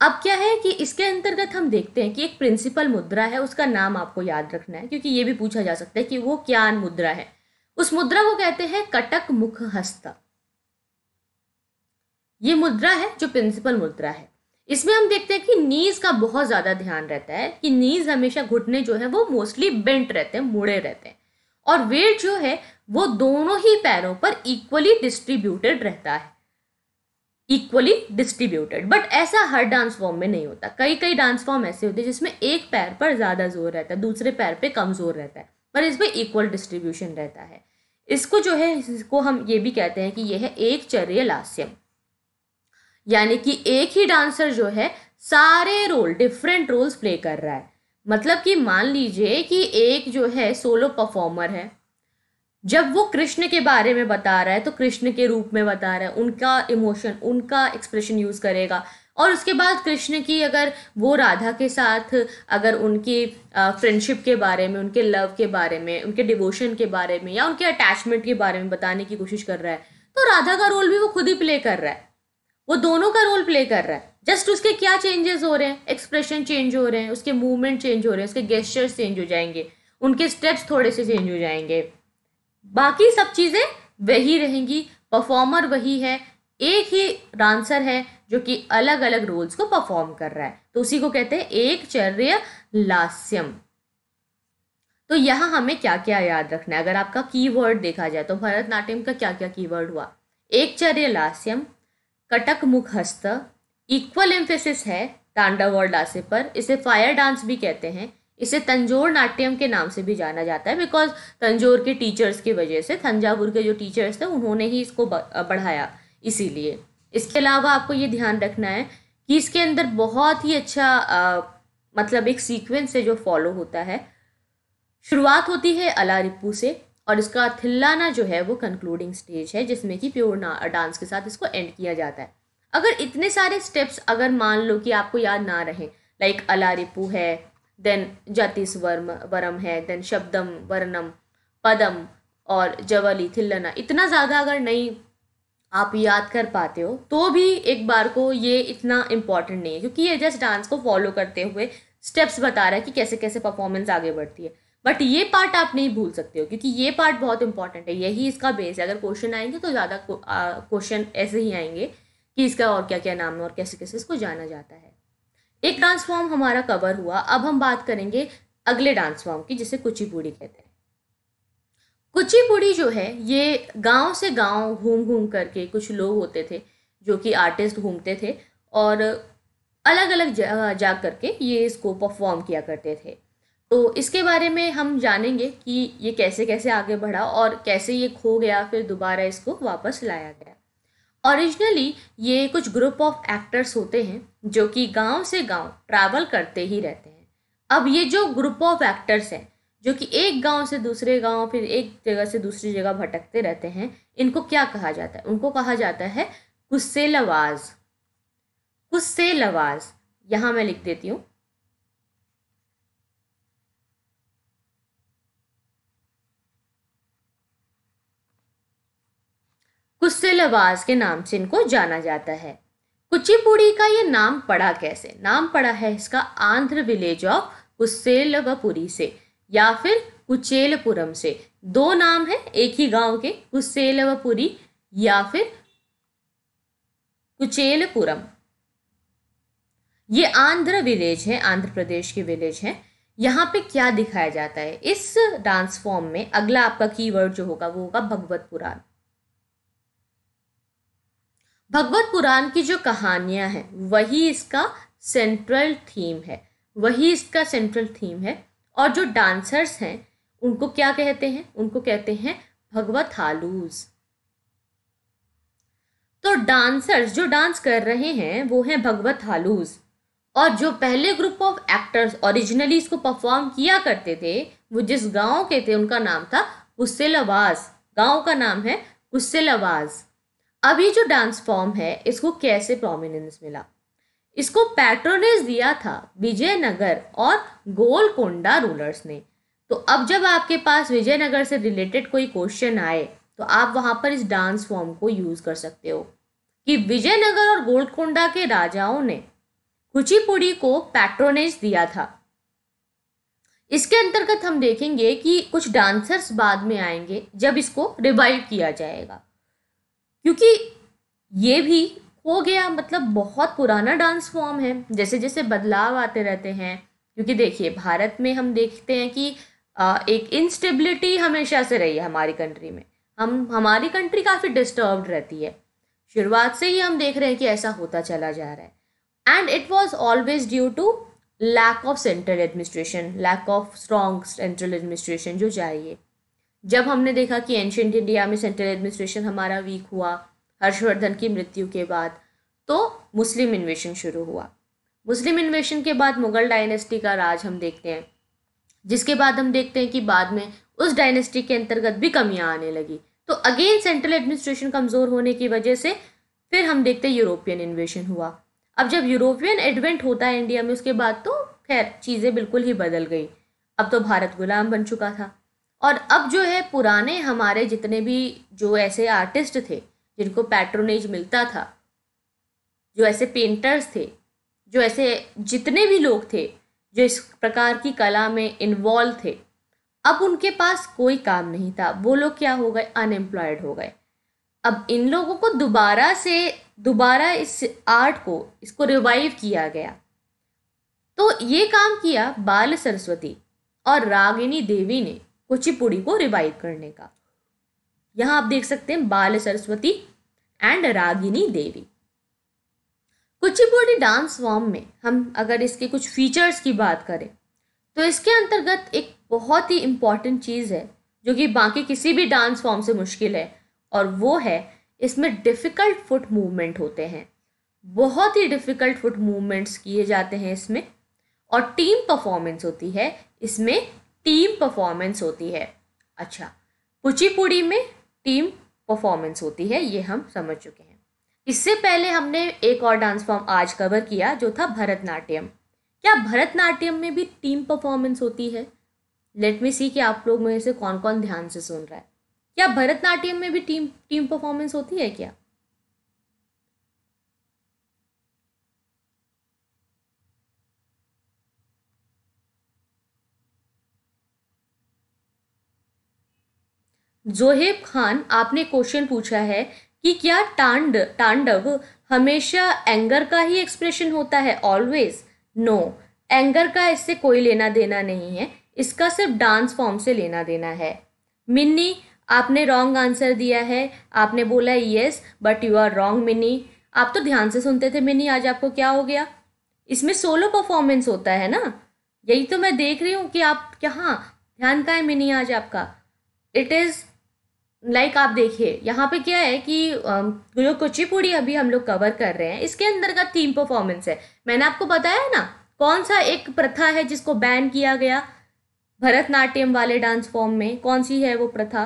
अब क्या है कि इसके अंतर्गत हम देखते हैं कि एक प्रिंसिपल मुद्रा है, उसका नाम आपको याद रखना है, क्योंकि ये भी पूछा जा सकता है कि वो क्या मुद्रा है। उस मुद्रा को कहते हैं कटक मुख हस्त। ये मुद्रा है जो प्रिंसिपल मुद्रा है। इसमें हम देखते हैं कि नीज का बहुत ज़्यादा ध्यान रहता है, कि नीज हमेशा घुटने जो है वो मोस्टली बेंट रहते हैं, मुड़े रहते हैं। और वेट जो है, वो दोनों ही पैरों पर इक्वली डिस्ट्रीब्यूटेड रहता है। इक्वली डिस्ट्रीब्यूटेड बट ऐसा हर डांस फॉर्म में नहीं होता। कई कई डांस फॉर्म ऐसे होते हैं जिसमें एक पैर पर ज़्यादा ज़ोर रहता है, दूसरे पैर पे कम ज़ोर रहता है, पर इसमें इक्वल डिस्ट्रीब्यूशन रहता है। इसको जो है, इसको हम ये भी कहते हैं कि यह है एक चर्य लास्यम यानी कि एक ही डांसर जो है, सारे रोल डिफरेंट रोल्स प्ले कर रहा है। मतलब कि मान लीजिए कि एक जो है सोलो परफॉर्मर है। जब वो कृष्ण के बारे में बता रहा है तो कृष्ण के रूप में बता रहा है, उनका इमोशन उनका एक्सप्रेशन यूज़ करेगा। और उसके बाद कृष्ण की अगर वो राधा के साथ, अगर उनकी फ्रेंडशिप के बारे में, उनके लव के बारे में, उनके डिवोशन के बारे में या उनके अटैचमेंट के बारे में बताने की कोशिश कर रहा है तो राधा का रोल भी वो खुद ही प्ले कर रहा है। वो दोनों का रोल प्ले कर रहा है। जस्ट उसके क्या चेंजेस हो रहे हैं? एक्सप्रेशन चेंज हो रहे हैं, उसके मूवमेंट चेंज हो रहे हैं, उसके गेस्टर्स चेंज हो जाएँगे, उनके स्टेप्स थोड़े से चेंज हो जाएँगे। बाकी सब चीज़ें वही रहेंगी परफॉर्मर वही है, एक ही डांसर है जो कि अलग अलग रोल्स को परफॉर्म कर रहा है। तो उसी को कहते हैं एक चर्य लास्यम। तो यहाँ हमें क्या क्या याद रखना है? अगर आपका कीवर्ड देखा जाए तो भरतनाट्यम का क्या क्या कीवर्ड हुआ? एक चर्य लास्यम कटक मुख हस्त इक्वल एम्फेसिस है तांडव और डांसे पर। इसे फायर डांस भी कहते हैं। इसे तंजोर नाट्यम के नाम से भी जाना जाता है बिकॉज़ तंजोर के टीचर्स की वजह से थंजावुर के जो टीचर्स थे उन्होंने ही इसको बढ़ाया इसीलिए। इसके अलावा आपको ये ध्यान रखना है कि इसके अंदर बहुत ही अच्छा आ, मतलब एक सीक्वेंस है जो फॉलो होता है। शुरुआत होती है अला रिप्पू से और इसका थिल्लाना जो है वो कंक्लूडिंग स्टेज है जिसमें कि प्योर डांस के साथ इसको एंड किया जाता है। अगर इतने सारे स्टेप्स अगर मान लो कि आपको याद ना रहे लाइक अला रिपू है देन जातिस वर्म वरम है देन शब्दम, वर्णम, पदम और जवली, थिल्लना, इतना ज़्यादा अगर नहीं आप याद कर पाते हो तो भी एक बार को ये इतना इंपॉर्टेंट नहीं है, क्योंकि ये जस्ट डांस को फॉलो करते हुए स्टेप्स बता रहा है कि कैसे कैसे परफॉर्मेंस आगे बढ़ती है। बट ये पार्ट आप नहीं भूल सकते हो, क्योंकि ये पार्ट बहुत इंपॉर्टेंट है, यही इसका बेस है। अगर क्वेश्चन आएँगे तो ज़्यादा क्वेश्चन ऐसे ही आएँगे। कि इसका और क्या क्या नाम है और कैसे कैसे इसको जाना जाता है। एक डांस फॉर्म हमारा कवर हुआ। अब हम बात करेंगे अगले डांस फॉर्म की, जिसे कुचिपुड़ी कहते हैं। कुचिपुड़ी जो है, ये गाँव से गाँव घूम घूम करके कुछ लोग होते थे, जो कि आर्टिस्ट घूमते थे और अलग अलग जगह जा करके ये इसको परफॉर्म किया करते थे। तो इसके बारे में हम जानेंगे कि ये कैसे कैसे आगे बढ़ा और कैसे ये खो गया, फिर दोबारा इसको वापस लाया गया। ओरिजिनली ये कुछ ग्रुप ऑफ़ एक्टर्स होते हैं, जो कि गाँव से गाँव ट्रैवल करते ही रहते हैं। अब ये जो ग्रुप ऑफ़ एक्टर्स हैं, जो कि एक गाँव से दूसरे गाँव, फिर एक जगह से दूसरी जगह भटकते रहते हैं, इनको क्या कहा जाता है? उनको कहा जाता है गुस्से लवाज गुस्से लवाज यहाँ मैं लिख देती हूँ। गुस्से लवाज के नाम से इनको जाना जाता है। कुचिपुड़ी का ये नाम पड़ा कैसे? नाम पड़ा है इसका आंध्र विलेज ऑफ़ कुसेलवपुरी से, या फिर कुचेलपुरम से। दो नाम है एक ही गाँव के कुसेलवपुरी या फिर कुचेलपुरम। ये आंध्र विलेज है, आंध्र प्रदेश के विलेज है। यहाँ पे क्या दिखाया जाता है? इस डांस फॉर्म में अगला आपका कीवर्ड जो होगा वो होगा भगवत पुराण। भगवत पुराण की जो कहानियाँ हैं, वही इसका सेंट्रल थीम है। वही इसका सेंट्रल थीम है। और जो डांसर्स हैं, उनको क्या कहते हैं? उनको कहते हैं भगवत हालूज तो डांसर्स जो डांस कर रहे हैं, वो हैं भगवत हालूज और जो पहले ग्रुप ऑफ़ एक्टर्स ओरिजिनली इसको परफॉर्म किया करते थे, वो जिस गाँव के थे, उनका नाम था कुस्सेलवाज गाँव का नाम है कुस्सेलवाज अभी जो डांस फॉर्म है, इसको कैसे प्रोमिनेंस मिला? इसको पैट्रोनेज दिया था विजयनगर और गोलकोंडा रूलर्स ने। तो अब जब आपके पास विजयनगर से रिलेटेड कोई क्वेश्चन आए तो आप वहाँ पर इस डांस फॉर्म को यूज़ कर सकते हो। कि विजयनगर और गोलकोंडा के राजाओं ने कुचिपुड़ी को पैट्रोनेज दिया था। इसके अंतर्गत हम देखेंगे कि कुछ डांसर्स बाद में आएँगे, जब इसको रिवाइव किया जाएगा। क्योंकि ये भी हो गया मतलब बहुत पुराना डांस फॉर्म है। जैसे जैसे बदलाव आते रहते हैं, क्योंकि देखिए, भारत में हम देखते हैं कि एक इंस्टेबिलिटी हमेशा से रही है हमारी कंट्री में। हम, हमारी कंट्री काफ़ी डिस्टर्ब्ड रहती है। शुरुआत से ही हम देख रहे हैं कि ऐसा होता चला जा रहा है। And it was always due to lack of central administration lack of strong central administration जो चाहिए। जब हमने देखा कि एंशंट इंडिया में सेंट्रल एडमिनिस्ट्रेशन हमारा वीक हुआ, हर्षवर्धन की मृत्यु के बाद तो मुस्लिम इन्वेशन शुरू हुआ। मुस्लिम इन्वेशन के बाद मुगल डायनेस्टी का राज हम देखते हैं, जिसके बाद हम देखते हैं कि बाद में उस डायनेस्टी के अंतर्गत भी कमियाँ आने लगी। तो अगेन सेंट्रल एडमिनिस्ट्रेशन कमज़ोर होने की वजह से फिर हम देखते हैं यूरोपियन इन्वेशन हुआ। अब जब यूरोपियन एडवेंट होता है इंडिया में, उसके बाद तो खैर चीज़ें बिल्कुल ही बदल गई। अब तो भारत गुलाम बन चुका था। और अब जो है पुराने हमारे जितने भी जो ऐसे आर्टिस्ट थे, जिनको पैट्रोनेज मिलता था, जो ऐसे पेंटर्स थे, जो ऐसे जितने भी लोग थे, जो इस प्रकार की कला में इन्वॉल्व थे, अब उनके पास कोई काम नहीं था। वो लोग क्या हो गए? अनएम्प्लॉयड हो गए। अब इन लोगों को दोबारा से, दोबारा इस आर्ट को, इसको रिवाइव किया गया। तो ये काम किया बाल सरस्वती और रागिनी देवी ने। कुचिपुड़ी को रिवाइव करने का। यहाँ आप देख सकते हैं Bal Saraswati and Ragini Devi. Kuchipudi dance form में हम अगर इसके कुछ फीचर्स की बात करें तो इसके अंतर्गत एक बहुत ही इंपॉर्टेंट चीज़ है, जो कि बाकी किसी भी डांस फॉर्म से मुश्किल है, और वो है इसमें डिफ़िकल्ट फुट मूवमेंट होते हैं। बहुत ही डिफ़िकल्ट फुट मूवमेंट्स किए जाते हैं इसमें, और टीम परफॉर्मेंस होती है इसमें टीम परफॉर्मेंस होती है। अच्छा कुचिपुड़ी में टीम परफॉर्मेंस होती है, ये हम समझ चुके हैं। इससे पहले हमने एक और डांस फॉर्म आज कवर किया, जो था भरतनाट्यम। क्या भरतनाट्यम में भी टीम परफॉर्मेंस होती है? लेट मी सी कि आप लोग में से कौन कौन ध्यान से सुन रहा है। क्या भरतनाट्यम में भी टीम टीम परफॉर्मेंस होती है क्या? जोहेब खान, आपने क्वेश्चन पूछा है कि क्या टांड तांडव हमेशा एंगर का ही एक्सप्रेशन होता है? ऑलवेज नो एंगर का इससे कोई लेना देना नहीं है। इसका सिर्फ़ डांस फॉर्म से लेना देना है। मिन्नी, आपने रॉन्ग आंसर दिया है। आपने बोला yes but you are wrong Minni. आप तो ध्यान से सुनते थे मिन्नी, आज आपको क्या हो गया? इसमें सोलो परफॉर्मेंस होता है ना? यही तो मैं देख रही हूँ कि आप क्या हाँ ध्यान का है मिनी आज आपका? इट इज़ लाइक like आप देखिए, यहाँ पे क्या है कि जो कुचिपुड़ी अभी हम लोग कवर कर रहे हैं, इसके अंदर का थीम परफॉर्मेंस है। मैंने आपको बताया ना, कौन सा एक प्रथा है जिसको बैन किया गया? भरतनाट्यम वाले डांस फॉर्म में कौन सी है वो प्रथा?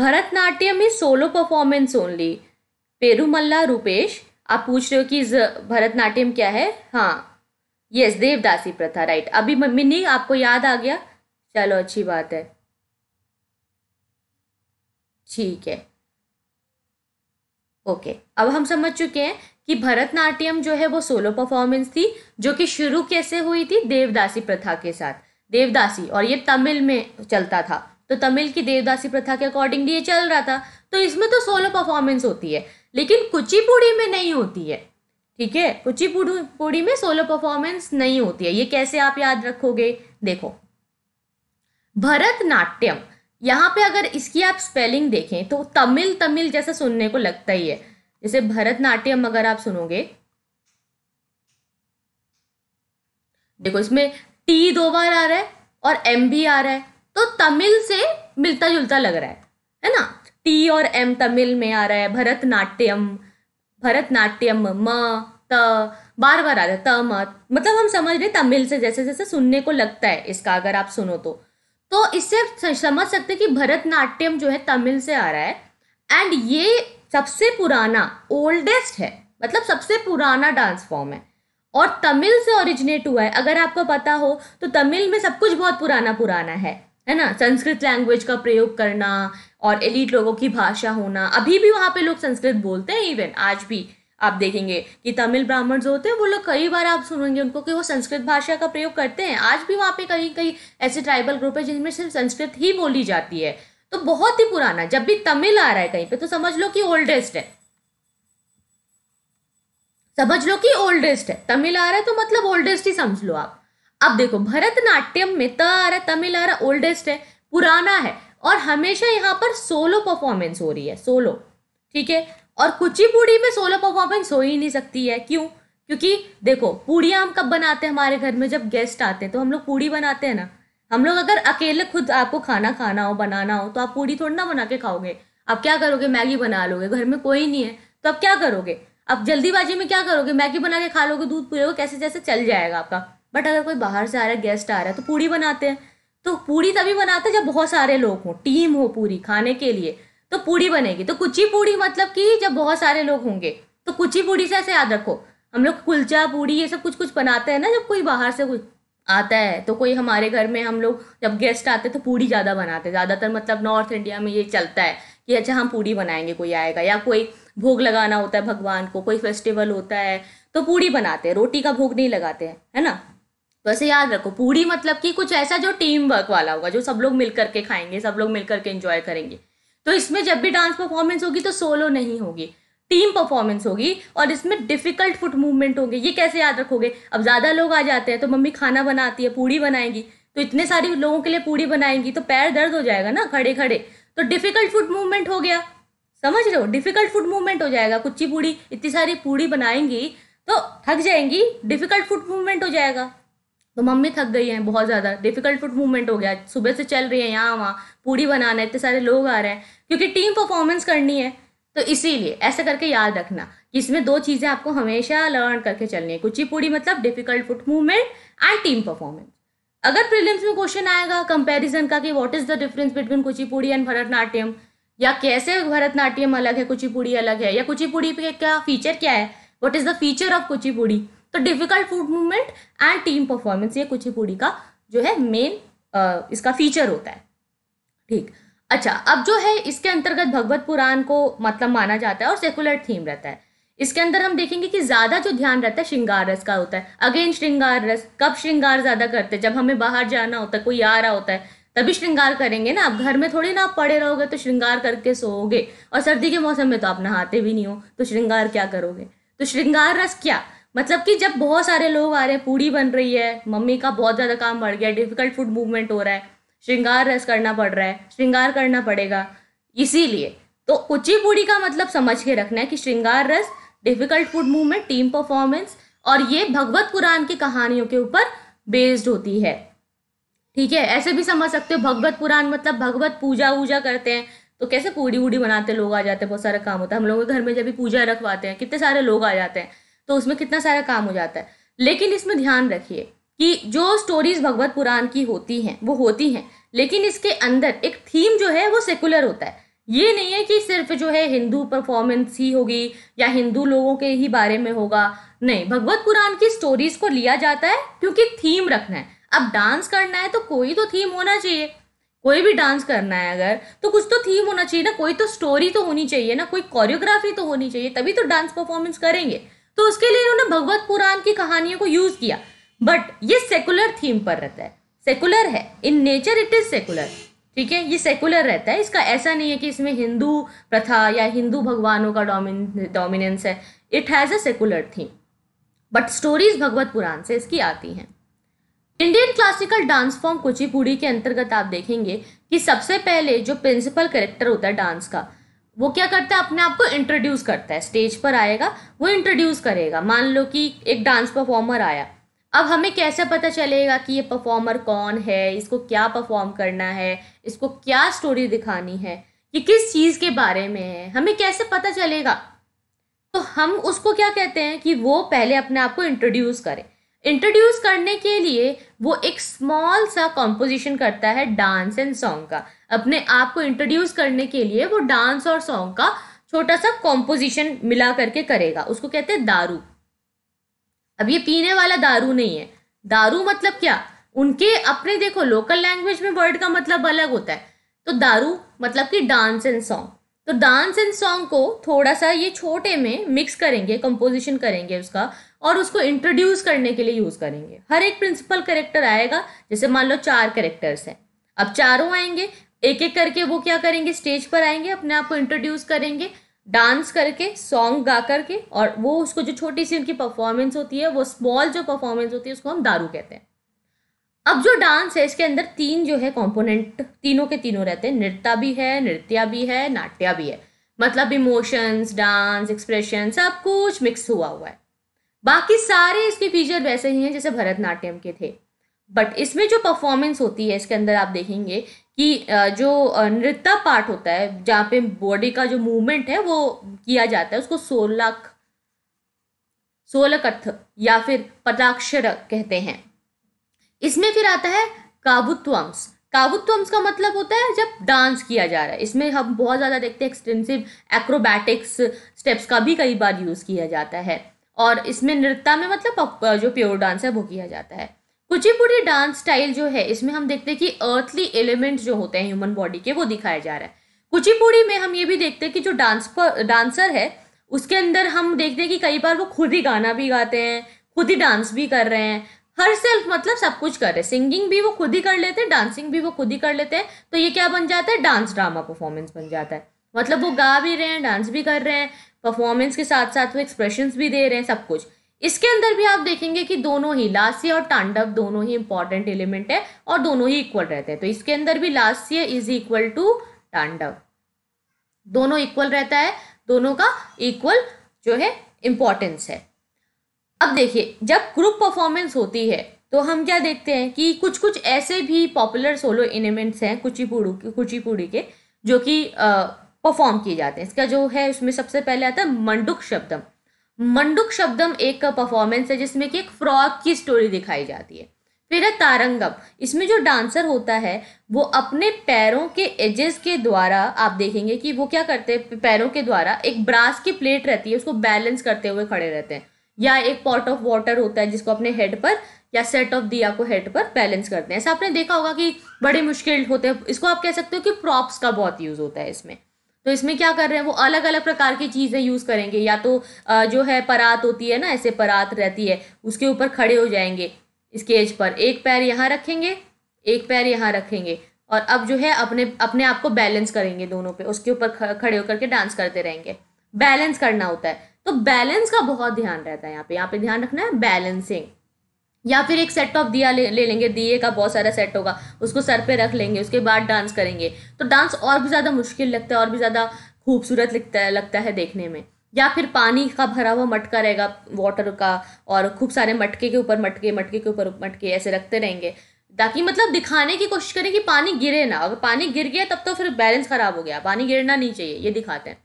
Bharatanatyam is solo performance only Perumalla Rupesh, आप पूछ रहे हो कि भरतनाट्यम क्या है? हाँ. यस देवदासी प्रथा राइट अभी मम्मी नहीं, आपको याद आ गया? चलो, अच्छी बात है. ठीक है. ओके अब हम समझ चुके हैं कि भरतनाट्यम जो है वो सोलो परफॉर्मेंस थी, जो कि शुरू कैसे हुई थी? देवदासी प्रथा के साथ. देवदासी, और ये तमिल में चलता था. तो तमिल की देवदासी प्रथा के अकॉर्डिंगली ये चल रहा था तो इसमें तो सोलो परफॉर्मेंस होती है, लेकिन कुचिपुड़ी में नहीं होती है, ठीक है? कुचिपुड़ी में सोलो परफॉर्मेंस नहीं होती है। ये कैसे आप याद रखोगे? देखो, भरतनाट्यम, यहाँ पे अगर इसकी आप स्पेलिंग देखें तो तमिल तमिल जैसा सुनने को लगता ही है। जैसे भरतनाट्यम अगर आप सुनोगे, देखो इसमें टी दो बार आ रहा है और एम भी आ रहा है। तो तमिल से मिलता जुलता लग रहा है है ना? टी और एम तमिल में आ रहा है, भरतनाट्यम भरतनाट्यम, म, त बार बार आ रहा है, त, म मतलब हम समझ रहे तमिल से, जैसे जैसे सुनने को लगता है इसका, अगर आप सुनो तो। तो इससे समझ सकते कि भरतनाट्यम जो है तमिल से आ रहा है एंड ये सबसे पुराना ओल्डेस्ट है मतलब सबसे पुराना डांस फॉर्म है, और तमिल से ओरिजिनेट हुआ है। अगर आपको पता हो तो तमिल में सब कुछ बहुत पुराना पुराना है। है ना? संस्कृत लैंग्वेज का प्रयोग करना और एलिट लोगों की भाषा होना। अभी भी वहाँ पे लोग संस्कृत बोलते हैं इवन आज भी आप देखेंगे कि तमिल ब्राह्मण जो होते हैं, वो लोग कई बार आप सुनेंगे उनको कि वो संस्कृत भाषा का प्रयोग करते हैं। आज भी वहाँ पे कई कई ऐसे ट्राइबल ग्रुप है जिनमें सिर्फ़ संस्कृत ही बोली जाती है। तो बहुत ही पुराना, जब भी तमिल आ रहा है कहीं पे तो समझ लो कि ओल्डेस्ट है। समझ लो कि ओल्डेस्ट है। तमिल आ रहा है तो मतलब ओल्डेस्ट ही समझ लो आप। अब देखो, भरतनाट्यम में त आ रहा तमिल आ रहा ओल्डेस्ट है, पुराना है, और हमेशा यहाँ पर सोलो परफॉर्मेंस हो रही है सोलो ठीक है? और कुचिपुड़ी में सोलो परफॉर्मेंस हो ही नहीं सकती है, क्यों? क्योंकि देखो पूड़ियाँ हम कब बनाते हैं हमारे घर में? जब गेस्ट आते हैं तो हम लोग पूड़ी बनाते हैं ना। हम लोग अगर अकेले खुद आपको खाना खाना हो, बनाना हो तो आप पूड़ी थोड़ी ना बना के खाओगे। आप क्या करोगे? मैगी बना लोगे, घर में कोई नहीं है तो आप क्या करोगे? आप जल्दीबाजी में क्या करोगे? मैगी बना के खा लोगे, दूध पियोगे कैसे जैसे चल जाएगा आपका। बट अगर कोई बाहर से आ रहा है गेस्ट आ रहा है तो पूड़ी बनाते हैं। तो पूड़ी तभी बनाते हैं जब बहुत सारे लोग हों टीम हो पूरी, खाने के लिए। तो पूड़ी बनेगी। तो कुची पूड़ी मतलब कि जब बहुत सारे लोग होंगे तो कुची पूड़ी से ऐसे याद रखो। हम लोग कुलचा पूड़ी ये सब कुछ कुछ बनाते हैं ना, जब कोई बाहर से कुछ आता है तो कोई हमारे घर में हम लोग जब गेस्ट आते हैं तो पूड़ी ज़्यादा बनाते हैं। ज़्यादातर मतलब नॉर्थ इंडिया में ये चलता है कि अच्छा हम पूड़ी बनाएँगे, कोई आएगा या कोई भोग लगाना होता है भगवान को, कोई फेस्टिवल होता है तो पूड़ी बनाते हैं। रोटी का भोग नहीं लगाते हैं, है ना? ऐसे याद रखो पूड़ी मतलब कि कुछ ऐसा जो टीम वर्क वाला होगा, जो सब लोग मिल करके खाएँगे, सब लोग मिल करके एंजॉय करेंगे। तो इसमें जब भी डांस परफॉर्मेंस होगी तो सोलो नहीं होगी टीम परफॉर्मेंस होगी और इसमें डिफ़िकल्ट फुट मूवमेंट होंगे। ये कैसे याद रखोगे? अब ज़्यादा लोग आ जाते हैं तो मम्मी खाना बनाती है पूड़ी बनाएँगी। तो इतने सारे लोगों के लिए पूड़ी बनाएँगी तो पैर दर्द हो जाएगा ना खड़े खड़े तो डिफ़िकल्ट फुट मूवमेंट हो गया। समझ रहे हो? डिफ़िकल्ट फुट मूवमेंट हो जाएगा। कुच्ची पूड़ी इतनी सारी पूड़ी बनाएँगी तो थक जाएँगी डिफ़िकल्ट फुट मूवमेंट हो जाएगा। तो मम्मी थक गई हैं बहुत ज़्यादा। डिफ़िकल्ट फुट मूवमेंट हो गया। सुबह से चल रही है यहाँ वहाँ। पूड़ी बनाना है इतने सारे लोग आ रहे हैं। क्योंकि टीम परफॉर्मेंस करनी है। तो इसीलिए, ऐसे करके याद रखना कि इसमें दो चीज़ें आपको हमेशा लर्न करके चलनी है। कुचिपुड़ी मतलब difficult foot movement and team performance अगर प्रीलिम्स में क्वेश्चन आएगा कंपैरिजन का कि what is the difference between Kuchipudi and Bharatanatyam? या कैसे भरतनाट्यम अलग है कुचिपुड़ी अलग है? या कुचिपुड़ी पे क्या फीचर क्या है? What is the feature of Kuchipudi तो difficult foot movement and team performance ये कुचिपुड़ी का जो है मेन इसका फीचर होता है। ठीक। अच्छा अब जो है इसके अंतर्गत भगवत पुराण को मतलब माना जाता है और सेकुलर थीम रहता है। इसके अंदर हम देखेंगे कि ज़्यादा जो ध्यान रहता है, श्रृंगार रस का होता है। अगेन श्रृंगार रस। कब श्रृंगार ज़्यादा करते हैं? जब हमें बाहर जाना होता है, कोई आ रहा होता है, तभी श्रृंगार करेंगे ना। आप घर में थोड़ी ना आप पड़े रहोगे तो श्रृंगार करके सोओगे। और सर्दी के मौसम में तो आप नहाते भी नहीं हो तो श्रृंगार क्या करोगे? तो श्रृंगार रस क्या? मतलब कि जब बहुत सारे लोग आ रहे हैं पूड़ी बन रही है, मम्मी का बहुत ज़्यादा काम बढ़ गया डिफ़िकल्ट फ़ूड मूवमेंट हो रहा है, श्रृंगार रस करना पड़ रहा है, श्रृंगार करना पड़ेगा, इसीलिए। तो कुची पूड़ी का मतलब समझ के रखना है कि श्रृंगार रस difficult foot movement team performance और ये भगवत पुराण की कहानियों के ऊपर बेस्ड होती है। ठीक है? ऐसे भी समझ सकते हो, भगवत पुराण मतलब भगवत पूजा वूजा करते हैं तो कैसे पूड़ी वूड़ी बनाते लोग आ जाते हैं, बहुत सारा काम होता है। हम लोगों के घर में जब भी पूजा रखवाते हैं, कितने सारे लोग आ जाते हैं। तो उसमें कितना सारा काम हो जाता है। लेकिन इसमें ध्यान रखिए कि जो स्टोरीज भगवत पुराण की होती हैं, वो होती हैं, लेकिन इसके अंदर एक थीम जो है, वो सेकुलर होता है। ये नहीं है कि सिर्फ़ जो है हिंदू परफॉर्मेंस ही होगी या हिंदू लोगों के ही बारे में होगा। नहीं, भगवत पुराण की स्टोरीज को लिया जाता है क्योंकि थीम रखना है। अब डांस करना है तो कोई तो थीम होना चाहिए। कोई भी डांस करना है अगर तो कुछ तो थीम होना चाहिए ना। कोई तो स्टोरी तो होनी चाहिए ना, कोई कोरियोग्राफी तो होनी चाहिए, तभी तो डांस परफॉर्मेंस करेंगे। तो उसके लिए इन्होंने भगवत पुराण की कहानियों को यूज़ किया। बट ये सेकुलर थीम पर रहता है। सेकुलर है। In nature it is secular ठीक है? ये सेकुलर रहता है। इसका ऐसा नहीं है कि इसमें हिंदू प्रथा या हिंदू भगवानों का डोमिनेंस है। It has a secular theme but stories Bhagavata Purana से इसकी आती हैं। Indian classical dance form Kuchipudi के अंतर्गत आप देखेंगे कि सबसे पहले जो प्रिंसिपल करेक्टर होता है डांस का वो क्या करता है? अपने आप को इंट्रोड्यूस करता है। स्टेज पर आएगा, वो इंट्रोड्यूस करेगा। मान लो कि एक डांस परफॉर्मर आया। अब हमें कैसे पता चलेगा कि ये परफॉर्मर कौन है? इसको क्या परफॉर्म करना है? इसको क्या स्टोरी दिखानी है? ये किस चीज़ के बारे में है? हमें कैसे पता चलेगा? तो हम उसको क्या कहते हैं कि वो पहले अपने आप को इंट्रोड्यूस करे। इंट्रोड्यूस करने के लिए वो एक स्मॉल सा कॉम्पोजिशन करता है डांस एंड सॉन्ग का। अपने आप को इंट्रोड्यूस करने के लिए वो डांस और सॉन्ग का छोटा सा कॉम्पोजिशन मिला करके करेगा। उसको कहते हैं दारू। अब ये पीने वाला दारू नहीं है। दारू मतलब क्या? उनके अपने देखो लोकल लैंग्वेज में वर्ड का मतलब अलग होता है। तो दारू मतलब कि डांस एंड सॉन्ग तो डांस एंड सॉन्ग को थोड़ा सा ये छोटे में मिक्स करेंगे कंपोजिशन करेंगे उसका। और उसको इंट्रोड्यूस करने के लिए यूज़ करेंगे। हर एक प्रिंसिपल करेक्टर आएगा, जैसे मान लो चार करेक्टर्स हैं। अब चारों आएँगे एक एक करके वो क्या करेंगे? स्टेज पर आएँगे, अपने आप को इंट्रोड्यूस करेंगे डांस करके सॉन्ग गा करके, और वो उसको जो छोटी सी उनकी परफॉर्मेंस होती है, वो स्मॉल जो परफॉर्मेंस होती है, उसको हम दारू कहते हैं। अब जो डांस है, इसके अंदर तीन जो है कंपोनेंट तीनों के तीनों रहते हैं। नृत्य भी है, नृत्य भी है, नाट्य भी है। मतलब इमोशंस डांस एक्सप्रेशन सब कुछ मिक्स हुआ हुआ है। बाकी सारे इसके फीचर वैसे ही हैं, जैसे भरतनाट्यम के थे। बट इसमें जो परफॉर्मेंस होती है, इसके अंदर आप देखेंगे कि जो नृत्य पार्ट होता है, जहाँ पे बॉडी का जो मूवमेंट है, वो किया जाता है, उसको सोलक सोलकथ या फिर पदाक्षर कहते हैं। इसमें फिर आता है काबुत्वंश काबुत्वंश का मतलब होता है जब डांस किया जा रहा है। इसमें हम बहुत ज़्यादा देखते हैं एक्सटेंसिव एक्रोबैटिक्स स्टेप्स का भी कई बार यूज़ किया जाता है। और इसमें नृत्य में मतलब जो प्योर डांस है, वो किया जाता है। कुचिपुड़ी डांस स्टाइल जो है, इसमें हम देखते हैं कि अर्थली एलिमेंट्स जो होते हैं ह्यूमन बॉडी के, वो दिखाया जा रहा है। कुचिपुड़ी में हम ये भी देखते हैं कि जो डांस पर डांसर है, उसके अंदर हम देखते हैं कि कई बार वो खुद ही गाना भी गाते हैं, खुद ही डांस भी कर रहे हैं। हर सेल्फ मतलब सब कुछ कर रहे हैं। सिंगिंग भी वो खुद ही कर लेते हैं डांसिंग भी वो खुद ही कर लेते हैं। तो ये क्या बन जाता है? डांस ड्रामा परफॉर्मेंस बन जाता है। मतलब वो गा भी रहे हैं डांस भी कर रहे हैं। परफॉर्मेंस के साथ साथ वो एक्सप्रेशन भी दे रहे हैं सब कुछ। इसके अंदर भी आप देखेंगे कि दोनों ही लास्य और तांडव दोनों ही इंपॉर्टेंट एलिमेंट है और दोनों ही इक्वल रहते हैं। तो इसके अंदर भी लास्य इज़ इक्वल टू तांडव दोनों इक्वल रहता है, दोनों का इक्वल जो है इंपॉर्टेंस है। अब देखिए, जब ग्रुप परफॉर्मेंस होती है तो हम क्या देखते हैं कि कुछ कुछ ऐसे भी पॉपुलर सोलो एलिमेंट्स हैं कुचिपुड़ू, कुचिपुड़ी के, जो कि परफॉर्म किए जाते हैं। इसका जो है, उसमें सबसे पहले आता है मंडुक शब्दम। मंडुक शब्दम एक परफॉर्मेंस है, जिसमें कि एक फ्रॉक की स्टोरी दिखाई जाती है। फिर है तारंगम। इसमें जो डांसर होता है, वो अपने पैरों के एजेस के द्वारा, आप देखेंगे कि वो क्या करते हैं, पैरों के द्वारा एक ब्रास की प्लेट रहती है, उसको बैलेंस करते हुए खड़े रहते हैं। या एक पॉट ऑफ़ वाटर होता है, जिसको अपने हेड पर, या सेट ऑफ़ दिया को हेड पर बैलेंस करते हैं। ऐसा आपने देखा होगा कि बड़े मुश्किल होते हैं। इसको आप कह सकते हो कि प्रॉप्स का बहुत यूज़ होता है इसमें। तो इसमें क्या कर रहे हैं? वो अलग अलग प्रकार की चीज़ें यूज़ करेंगे। या तो जो है परात होती है ना, ऐसे परात रहती है, उसके ऊपर खड़े हो जाएँगे स्केज पर। एक पैर यहाँ रखेंगे, एक पैर यहाँ रखेंगे और अब जो है अपने अपने आप को बैलेंस करेंगे दोनों पे। उसके ऊपर खड़े होकर के डांस करते रहेंगे। बैलेंस करना होता है। तो बैलेंस का बहुत ध्यान रहता है यहाँ पे। यहाँ पे ध्यान रखना है बैलेंसिंग या फिर एक सेट ऑफ़ दिया ले, ले लेंगे दिए का बहुत सारा सेट होगा उसको सर पे रख लेंगे उसके बाद डांस करेंगे। तो डांस और भी ज़्यादा मुश्किल लगता है और भी ज़्यादा खूबसूरत लगता है लगता है देखने में। या फिर पानी का भरा हुआ मटका रहेगा वाटर का और खूब सारे मटके के ऊपर मटके मटके के ऊपर मटके ऐसे रखते रहेंगे। ताकि मतलब दिखाने की कोशिश करें कि पानी गिरे ना। अगर पानी गिर गया तब तो फिर बैलेंस खराब हो गया। पानी गिरना नहीं चाहिए ये दिखाते हैं।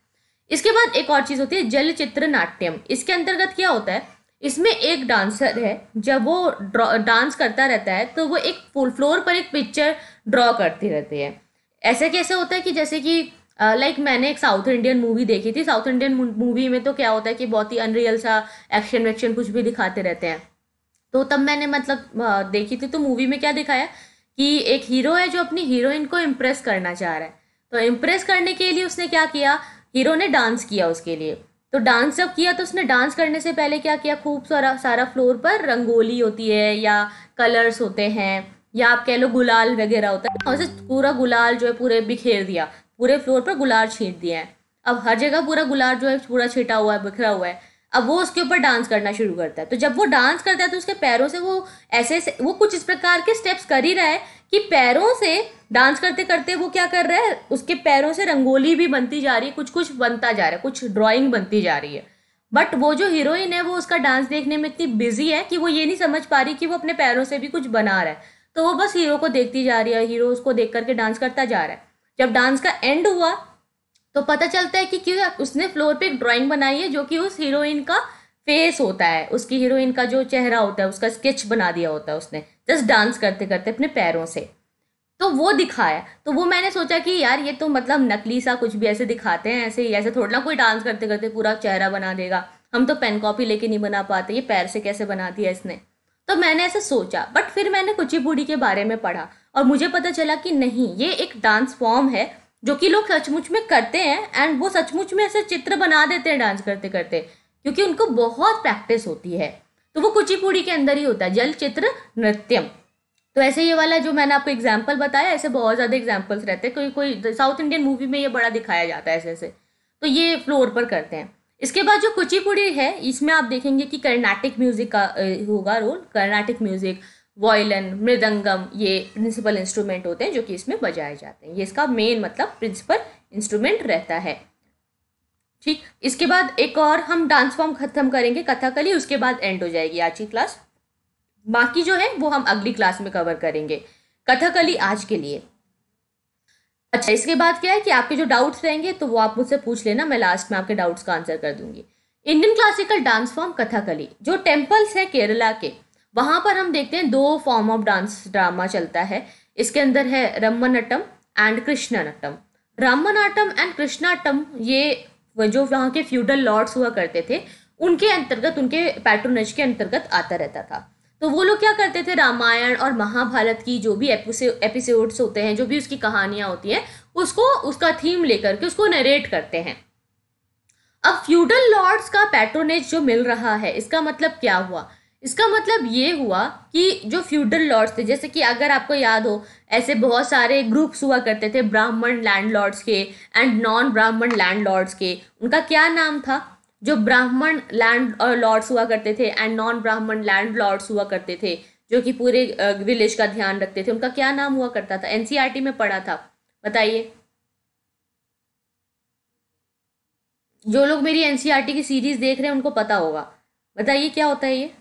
इसके बाद एक और चीज़ होती है जल चित्र नाट्यम। इसके अंतर्गत क्या होता है? इसमें एक डांसर है, जब वो डांस करता रहता है तो वो एक फुल फ्लोर पर एक पिक्चर ड्रॉ करती रहती है। ऐसे कैसे होता है कि जैसे कि लाइक मैंने एक साउथ इंडियन मूवी देखी थी। साउथ इंडियन मूवी में तो क्या होता है कि बहुत ही अनरियल सा एक्शन वैक्शन कुछ भी दिखाते रहते हैं। तो तब मैंने मतलब देखी थी तो मूवी में क्या दिखाया कि एक हीरो है जो अपनी हीरोइन को इम्प्रेस करना चाह रहा है। तो इम्प्रेस करने के लिए उसने क्या किया? हीरो ने डांस किया उसके लिए। तो डांस जब किया तो उसने डांस करने से पहले क्या किया? खूब सारा सारा फ्लोर पर रंगोली होती है या कलर्स होते हैं या आप कह लो गुलाल वगैरह होता है। और पूरा गुलाल जो है पूरे बिखेर दिया, पूरे फ्लोर पर गुलाल छीट दिया है। अब हर जगह पूरा गुलाल जो है, पूरा छिटा हुआ है, बिखरा हुआ है। अब वो उसके ऊपर डांस करना शुरू करता है। तो जब वो डांस करता है तो उसके पैरों से वो ऐसे वो कुछ इस प्रकार के स्टेप्स कर ही रहा है कि पैरों से डांस करते करते वो क्या कर रहा है? उसके पैरों से रंगोली भी बनती जा रही है कुछ कुछ बनता जा रहा है, कुछ ड्राइंग बनती जा रही है। बट वो जो हीरोइन है, वो उसका डांस देखने में इतनी बिज़ी है कि वो ये नहीं समझ पा रही कि वो अपने पैरों से भी कुछ बना रहा है। तो वो बस हीरो को देखती जा रही है हीरो उसको देख करके डांस करता जा रहा है। जब डांस का एंड हुआ तो पता चलता है कि क्यों उसने फ्लोर पे एक ड्राइंग बनाई है जो कि उस हीरोइन का फेस होता है। उसकी हीरोइन का जो चेहरा होता है, उसका स्केच बना दिया होता है उसने जस्ट डांस करते करते अपने पैरों से। तो वो दिखाया। तो वो मैंने सोचा कि यार ये तो मतलब नकली सा कुछ भी ऐसे दिखाते हैं, ऐसे ऐसे थोड़ा ना कोई डांस करते करते पूरा चेहरा बना देगा। हम तो पेन कॉपी लेके नहीं बना पाते, ये पैर से कैसे बना दिया इसने। तो मैंने ऐसे सोचा बट फिर मैंने कुचिपुड़ी के बारे में पढ़ा और मुझे पता चला कि नहीं, ये एक डांस फॉर्म है जो कि लोग सचमुच में करते हैं एंड वो सचमुच में ऐसे चित्र बना देते हैं डांस करते करते, क्योंकि उनको बहुत प्रैक्टिस होती है। तो वो कुचिपुड़ी के अंदर ही होता है, जल चित्र नृत्यम। तो ऐसे ये वाला जो मैंने आपको एग्ज़ाम्पल बताया, ऐसे बहुत ज़्यादा एग्जाम्पल्स रहते हैं। कोई कोई साउथ इंडियन मूवी में ये बड़ा दिखाया जाता है ऐसे ऐसे। तो ये फ्लोर पर करते हैं। इसके बाद जो कुचिपुड़ी है, इसमें आप देखेंगे कि कर्नाटिक म्यूज़िक का होगा role Carnatic music violin mridangam, ये प्रिंसिपल इंस्ट्रूमेंट होते हैं जो कि इसमें बजाए जाते हैं। ये इसका मेन मतलब प्रिंसिपल इंस्ट्रूमेंट रहता है। ठीक? इसके बाद एक और हम डांस फॉर्म खत्म करेंगे, कथकली। उसके बाद एंड हो जाएगी आज की क्लास बाकी जो है, वो हम अगली क्लास में कवर करेंगे। कथकली आज के लिए। अच्छा इसके बाद क्या है कि आपके जो डाउट्स रहेंगे तो वो आप मुझसे पूछ लेना, मैं लास्ट में आपके डाउट्स का आंसर कर दूँगी। Indian classical dance form Kathakali जो टेम्पल्स है केरला के, वहाँ पर हम देखते हैं दो फॉर्म ऑफ़ डांस ड्रामा चलता है। इसके अंदर है रमनटम एंड कृष्णानटम। रामनाटम एंड कृष्णाटम ये जो वहाँ के फ्यूडल लॉर्ड्स हुआ करते थे, उनके अंतर्गत, उनके पैट्रोनेज के अंतर्गत आता रहता था। तो वो लोग क्या करते थे? रामायण और महाभारत की जो भी एपिसोड्स होते हैं, जो भी उसकी कहानियाँ होती हैं, उसको, उसका थीम लेकर के उसको नरेट करते हैं। अब फ्यूडल लॉर्ड्स का पैट्रोनेज जो मिल रहा है, इसका मतलब क्या हुआ? इसका मतलब ये हुआ कि जो फ्यूडल लॉर्ड्स थे, जैसे कि अगर आपको याद हो, ऐसे बहुत सारे ग्रुप्स हुआ करते थे, ब्राह्मण लैंडलॉर्ड्स के एंड नॉन ब्राह्मण लैंडलॉर्ड्स के। उनका क्या नाम था? जो ब्राह्मण लैंड लॉर्ड्स हुआ करते थे and non Brahmin land Lord's हुआ करते थे, जो कि पूरे विलेज का ध्यान रखते थे, उनका क्या नाम हुआ करता था? एनसीईआरटी में पढ़ा था। बताइए। जो लोग मेरी एनसीईआरटी की सीरीज़ देख रहे हैं, उनको पता होगा। बताइए, क्या होता है ये?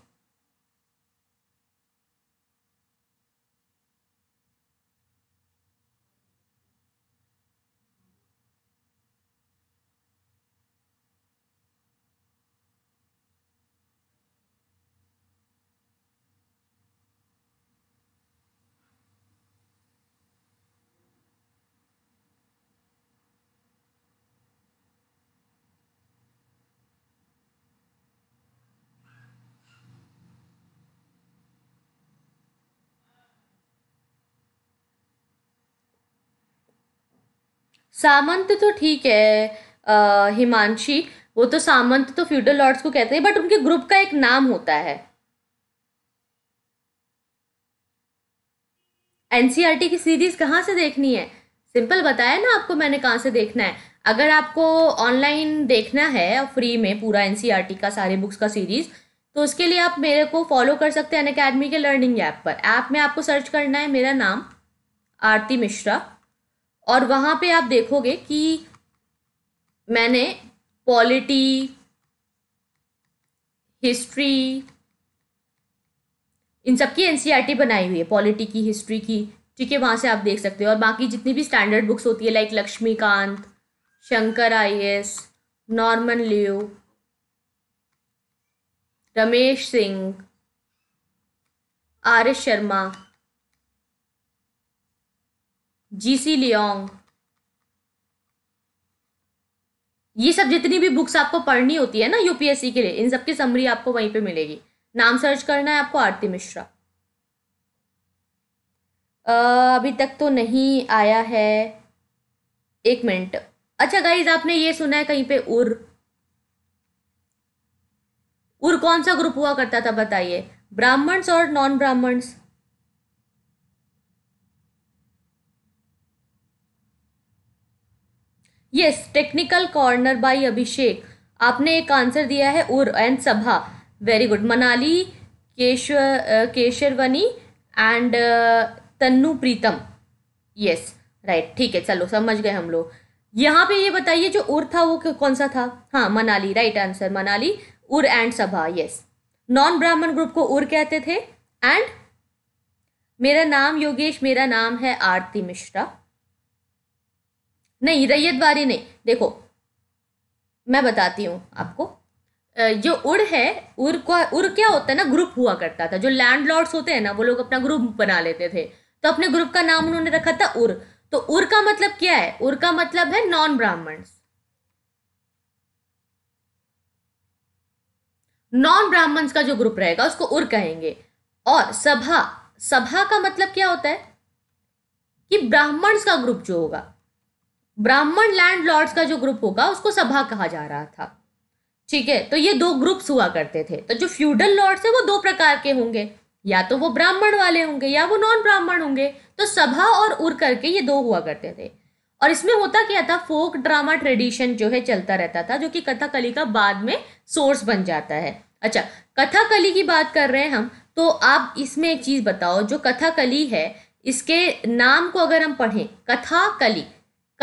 सामंत तो ठीक है हिमांशी। वो तो सामंत तो फ्यूडल लॉर्ड्स को कहते हैं, बट उनके ग्रुप का एक नाम होता है। एनसीईआरटी की सीरीज़ कहाँ से देखनी है? सिंपल बताया ना आपको मैंने कहाँ से देखना है। अगर आपको ऑनलाइन देखना है फ्री में पूरा एनसीईआरटी का, सारे बुक्स का सीरीज़ तो उसके लिए आप मेरे को फॉलो कर सकते हैं अकेडमी के लर्निंग ऐप पर। ऐप में आपको सर्च करना है, मेरा नाम आरती मिश्रा। और वहाँ पे आप देखोगे कि मैंने पॉलिटी, हिस्ट्री, इन सब की एनसीईआरटी बनाई हुई है, पॉलिटी की, हिस्ट्री की, ठीक है, वहाँ से आप देख सकते हो। और बाकी जितनी भी स्टैंडर्ड बुक्स होती है like Laxmikant, Shankar I S, Norman Leo, Ramesh Singh, R S Sharma G C Leong ये सब जितनी भी बुक्स आपको पढ़नी होती है ना यूपीएससी के लिए, इन सब की समरी आपको वहीं पे मिलेगी। नाम सर्च करना है आपको आरती मिश्रा। अभी तक तो नहीं आया है। एक मिनट। अच्छा गाइज़ आपने ये सुना है कहीं पे उर। उर कौन सा ग्रुप हुआ करता था बताइए? ब्राह्मण्स और non Brahmins yes technical corner by Abhishek आपने एक आंसर दिया है Ur and Sabha very good Manali Keshav Kesharwani and Tannu Pritam yes right ठीक है, चलो, समझ गए हम लोग. यहाँ पे ये बताइए जो उर था वो कौन सा था? हाँ Manali right answer Manali Ur and Sabha yes non Brahmin group को उर कहते थे. एंड मेरा नाम योगेश, मेरा नाम है आरती मिश्रा. नहीं रैयत बारी नहीं। देखो, मैं बताती हूँ आपको। जो उड़ है, उड़ का, उड़ क्या होता है ना, ग्रुप हुआ करता था। जो लैंड होते हैं ना, वो लोग अपना ग्रुप बना लेते थे। तो अपने ग्रुप का नाम उन्होंने रखा था उर तो उर का मतलब क्या है? उर का मतलब है नॉन ब्राह्मण्स नॉन ब्राह्मण्स का जो ग्रुप रहेगा, उसको उर कहेंगे। और सभा सभा का मतलब क्या होता है? कि ब्राह्मण्स का ग्रुप जो होगा। ब्राह्मण लैंड लॉर्ड्स का जो ग्रुप होगा, उसको सभा कहा जा रहा था। ठीक है? तो ये दो ग्रुप्स हुआ करते थे। तो जो फ्यूडल लॉर्ड्स है, वो दो प्रकार के होंगे। या तो वो ब्राह्मण वाले होंगे, या वो नॉन ब्राह्मण होंगे। तो सभा और उर करके ये दो हुआ करते थे। और इसमें होता क्या था? फोक ड्रामा ट्रेडिशन जो है, चलता रहता था, जो कि कथाकली का बाद में सोर्स बन जाता है। अच्छा कथाकली की बात कर रहे हैं हम तो आप इसमें एक चीज़ बताओ, जो कथाकली है, इसके नाम को अगर हम पढ़ें, कथाकली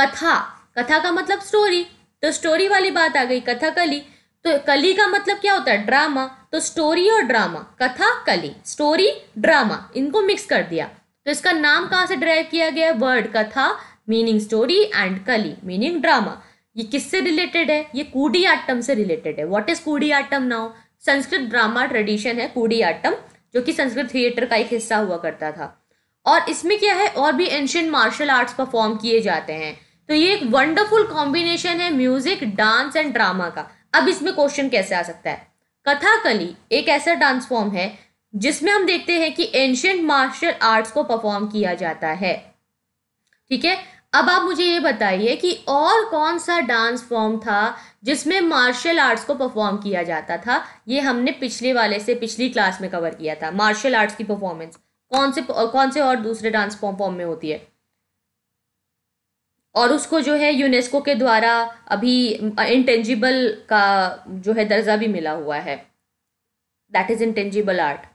कथा। कथा का मतलब स्टोरी तो स्टोरी वाली बात आ गई, कथा कली। तो कली का मतलब क्या होता है? ड्रामा तो स्टोरी और ड्रामा कथा, कली। स्टोरी ड्रामा इनको मिक्स कर दिया। तो इसका नाम कहाँ से ड्राइव किया गया वर्ड कथा मीनिंग स्टोरी एंड कली। मीनिंग ड्रामा ये किससे रिलेटेड है? ये कूडी आटम से रिलेटेड है। What is Koodiyattam now Sanskrit drama tradition है कूडी आटम जो कि संस्कृत थिएटर का एक हिस्सा हुआ करता था। और इसमें क्या है? और भी एंशियंट मार्शल आर्ट्स परफॉर्म किए जाते हैं। तो ये एक वंडरफुल कॉम्बिनेशन है म्यूज़िक डांस एंड ड्रामा का। अब इसमें क्वेश्चन कैसे आ सकता है? कथाकली एक ऐसा डांस फॉर्म है, जिसमें हम देखते हैं कि एंशियंट मार्शल आर्ट्स को परफॉर्म किया जाता है। ठीक है? अब आप मुझे ये बताइए कि और कौन सा डांस फॉर्म था जिसमें मार्शल आर्ट्स को परफॉर्म किया जाता था? ये हमने पिछले वाले से पिछली क्लास में कवर किया था मार्शल आर्ट्स की परफॉर्मेंस कौन से कौन से और दूसरे डांस फॉर्म फॉर्म में होती है? और उसको जो है यूनेस्को के द्वारा अभी इंटेंजिबल का जो है दर्जा भी मिला हुआ है। दैट इज़ इंटेंजिबल आर्ट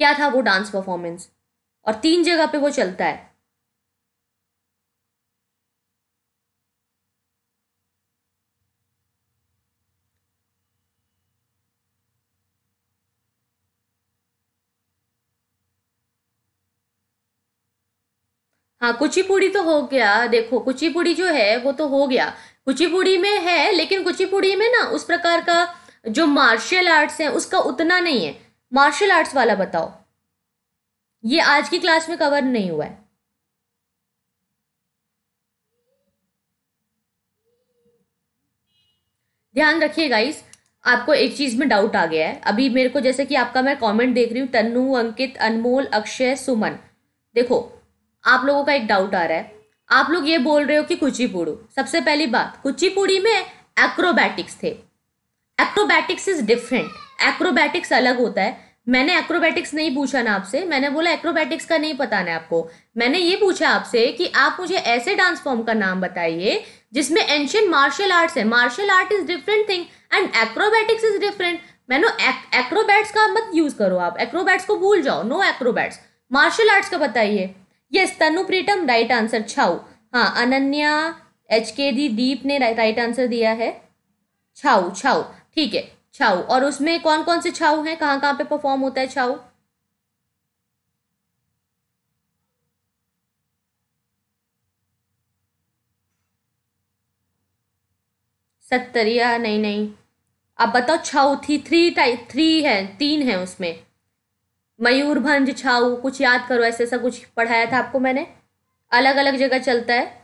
क्या था वो डांस परफॉर्मेंस और तीन जगह पे वो चलता है। हाँ कुचिपुड़ी तो हो गया, देखो, कुचिपुड़ी जो है, वो तो हो गया। कुचिपुड़ी में है, लेकिन कुचिपुड़ी में ना, उस प्रकार का जो मार्शल आर्ट्स है, उसका उतना नहीं है। मार्शल आर्ट्स वाला बताओ। ये आज की क्लास में कवर नहीं हुआ है। ध्यान रखिए गाइस आपको एक चीज़ में डाउट आ गया है। अभी मेरे को जैसे कि आपका मैं कमेंट देख रही हूँ, तन्नू, अंकित, अनमोल, अक्षय, सुमन। देखो आप लोगों का एक डाउट आ रहा है। आप लोग ये बोल रहे हो कि कुचिपुड़ू। सबसे पहली बात, कुचिपुड़ी में एक्रोबैटिक्स थे। एक्रोबैटिक्स इज़ डिफरेंट एक्रोबैटिक्स अलग होता है। मैंने एक्रोबैटिक्स नहीं पूछा ना आपसे। मैंने बोला एक्रोबैटिक्स का नहीं पता ना आपको। मैंने ये पूछा आपसे कि आप मुझे ऐसे डांस फॉर्म का नाम बताइए, जिसमें एंशियन मार्शल आर्ट्स है। Martial art is different thing and acrobatics is different मैंने एक्रोबैट्स का मत यूज़ करो आप। एक्रोबैट्स को भूल जाओ। नो एक्रोबैट्स मार्शल आर्ट्स का बताइए। Yes Tanu Pritam right answer Chhau हाँ अनन्या एच के दी दीप ने राइट आंसर दिया है। छाऊ छाऊ ठीक है छाऊ और उसमें कौन कौन से छाऊ हैं? कहाँ कहाँ पे परफॉर्म होता है छाऊ सत्तरिया, नहीं नहीं। आप बताओ छाऊ थी थ्री टाइप थ्री है, तीन है उसमें। मयूरभंज छाऊ, कुछ याद करो, ऐसे ऐसा कुछ पढ़ाया था आपको मैंने। अलग अलग जगह चलता है।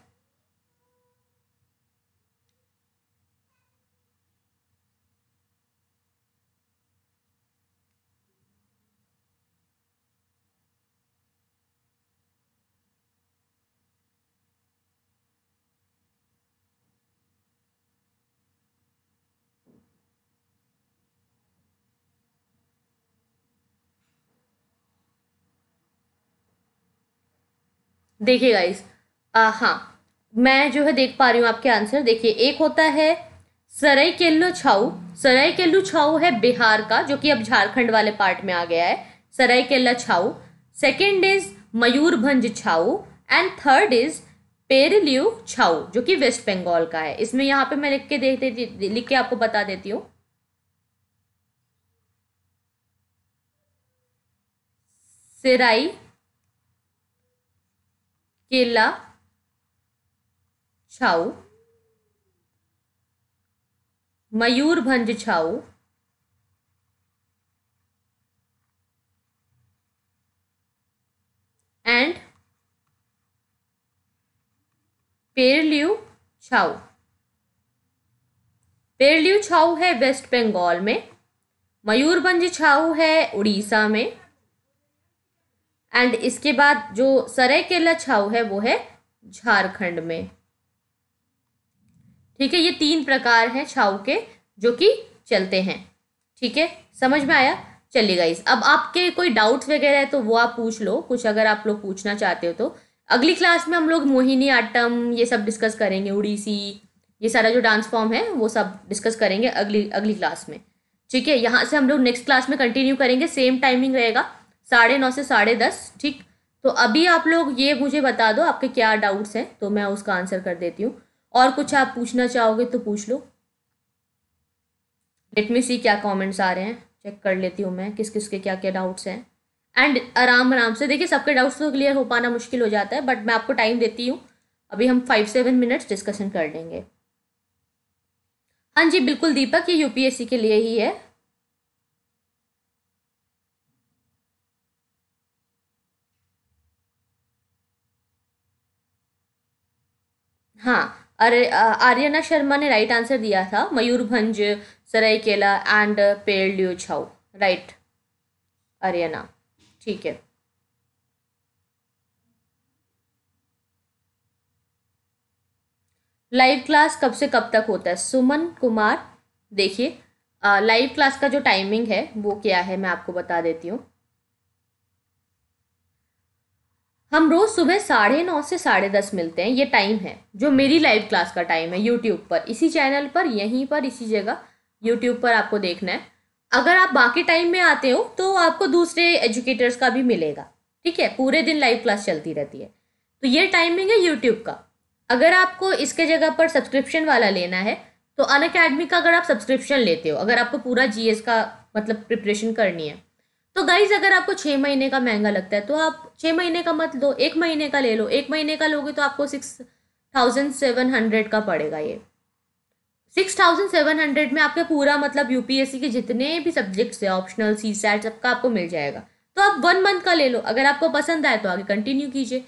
देखिए गाइस हाँ मैं जो है देख पा रही हूँ आपके आंसर देखिए, एक होता है सराय केल्लो छाऊ। सराय केल्लू छाऊ है बिहार का, जो कि अब झारखंड वाले पार्ट में आ गया है। Seraikela Chhau. Second is Mayurbhanj Chhau. And third is Purulia Chhau, जो कि वेस्ट बंगाल का है। इसमें यहाँ पे मैं लिख के देख देती, लिख के आपको बता देती हूँ। सिराई केला, छाऊ मयूरभंज छाऊ एंड पेरल्यू छाऊ। पेरल्यू छाऊ है वेस्ट बंगाल में मयूरभंज छाऊ है उड़ीसा में एंड इसके बाद जो सरायकेला छाऊ है, वो है झारखंड में। ठीक है, ये तीन प्रकार हैं छाऊ के, जो कि चलते हैं। ठीक है, समझ में आया? चलिए गाइस अब आपके कोई डाउट्स वगैरह है तो वो आप पूछ लो। कुछ अगर आप लोग पूछना चाहते हो तो। अगली क्लास में हम लोग मोहिनी, आटम, ये सब डिस्कस करेंगे, उड़ीसी, ये सारा जो डांस फॉर्म है, वो सब डिस्कस करेंगे अगली अगली क्लास में। ठीक है, यहाँ से हम लोग नेक्स्ट क्लास में कंटिन्यू करेंगे सेम टाइमिंग रहेगा। साढ़े नौ से साढ़े दस, ठीक? तो अभी आप लोग ये मुझे बता दो, आपके क्या डाउट्स हैं? तो मैं उसका आंसर कर देती हूँ। और कुछ आप पूछना चाहोगे तो पूछ लो। लेट मी सी क्या कमेंट्स आ रहे हैं। चेक कर लेती हूँ मैं किस किस के क्या क्या डाउट्स हैं। एंड आराम आराम से, देखिए, सबके डाउट्स तो क्लियर हो पाना मुश्किल हो जाता है बट मैं आपको टाइम देती हूँ। अभी हम फाइव सेवन मिनट्स डिस्कशन कर लेंगे। हाँ जी, बिल्कुल दीपक, ये यूपीएससी के लिए ही है। हाँ अरे आर्यना शर्मा ने राइट आंसर दिया था, मयूरभंज, सरायकेला एंड पेड़ छाऊ। राइट आर्यना। ठीक है। लाइव क्लास कब से कब तक होता है? सुमन कुमार, देखिए। लाइव क्लास का जो टाइमिंग है, वो क्या है, मैं आपको बता देती हूँ। हम रोज़ सुबह साढ़े नौ से साढ़े दस मिलते हैं, ये टाइम है, जो मेरी लाइव क्लास का टाइम है यूट्यूब पर। इसी चैनल पर, यहीं पर, इसी जगह यूट्यूब पर आपको देखना है। अगर आप बाकी टाइम में आते हो तो आपको दूसरे एजुकेटर्स का भी मिलेगा, ठीक है? पूरे दिन लाइव क्लास चलती रहती है। तो ये टाइमिंग है यूट्यूब का। अगर आपको इसके जगह पर सब्सक्रिप्शन वाला लेना है तो अन अकेडमी का अगर आप सब्सक्रिप्शन लेते हो, अगर आपको पूरा जीएस का मतलब प्रिपरेशन करनी है तो गाइज़ अगर आपको छः महीने का महँगा लगता है तो आप छः महीने का मत लो, एक महीने का ले लो। एक महीने का लोगे तो आपको सिक्स थाउज़ेंड सेवन हंड्रेड का पड़ेगा ये। सिक्स थाउज़ेंड सेवन हंड्रेड में आपके पूरा मतलब यूपीएससी के जितने भी सब्जेक्ट्स है ऑप्शनल सी सैट सबका आपको मिल जाएगा। तो आप वन मंथ का ले लो। अगर आपको पसंद आए तो आगे कंटिन्यू कीजिए।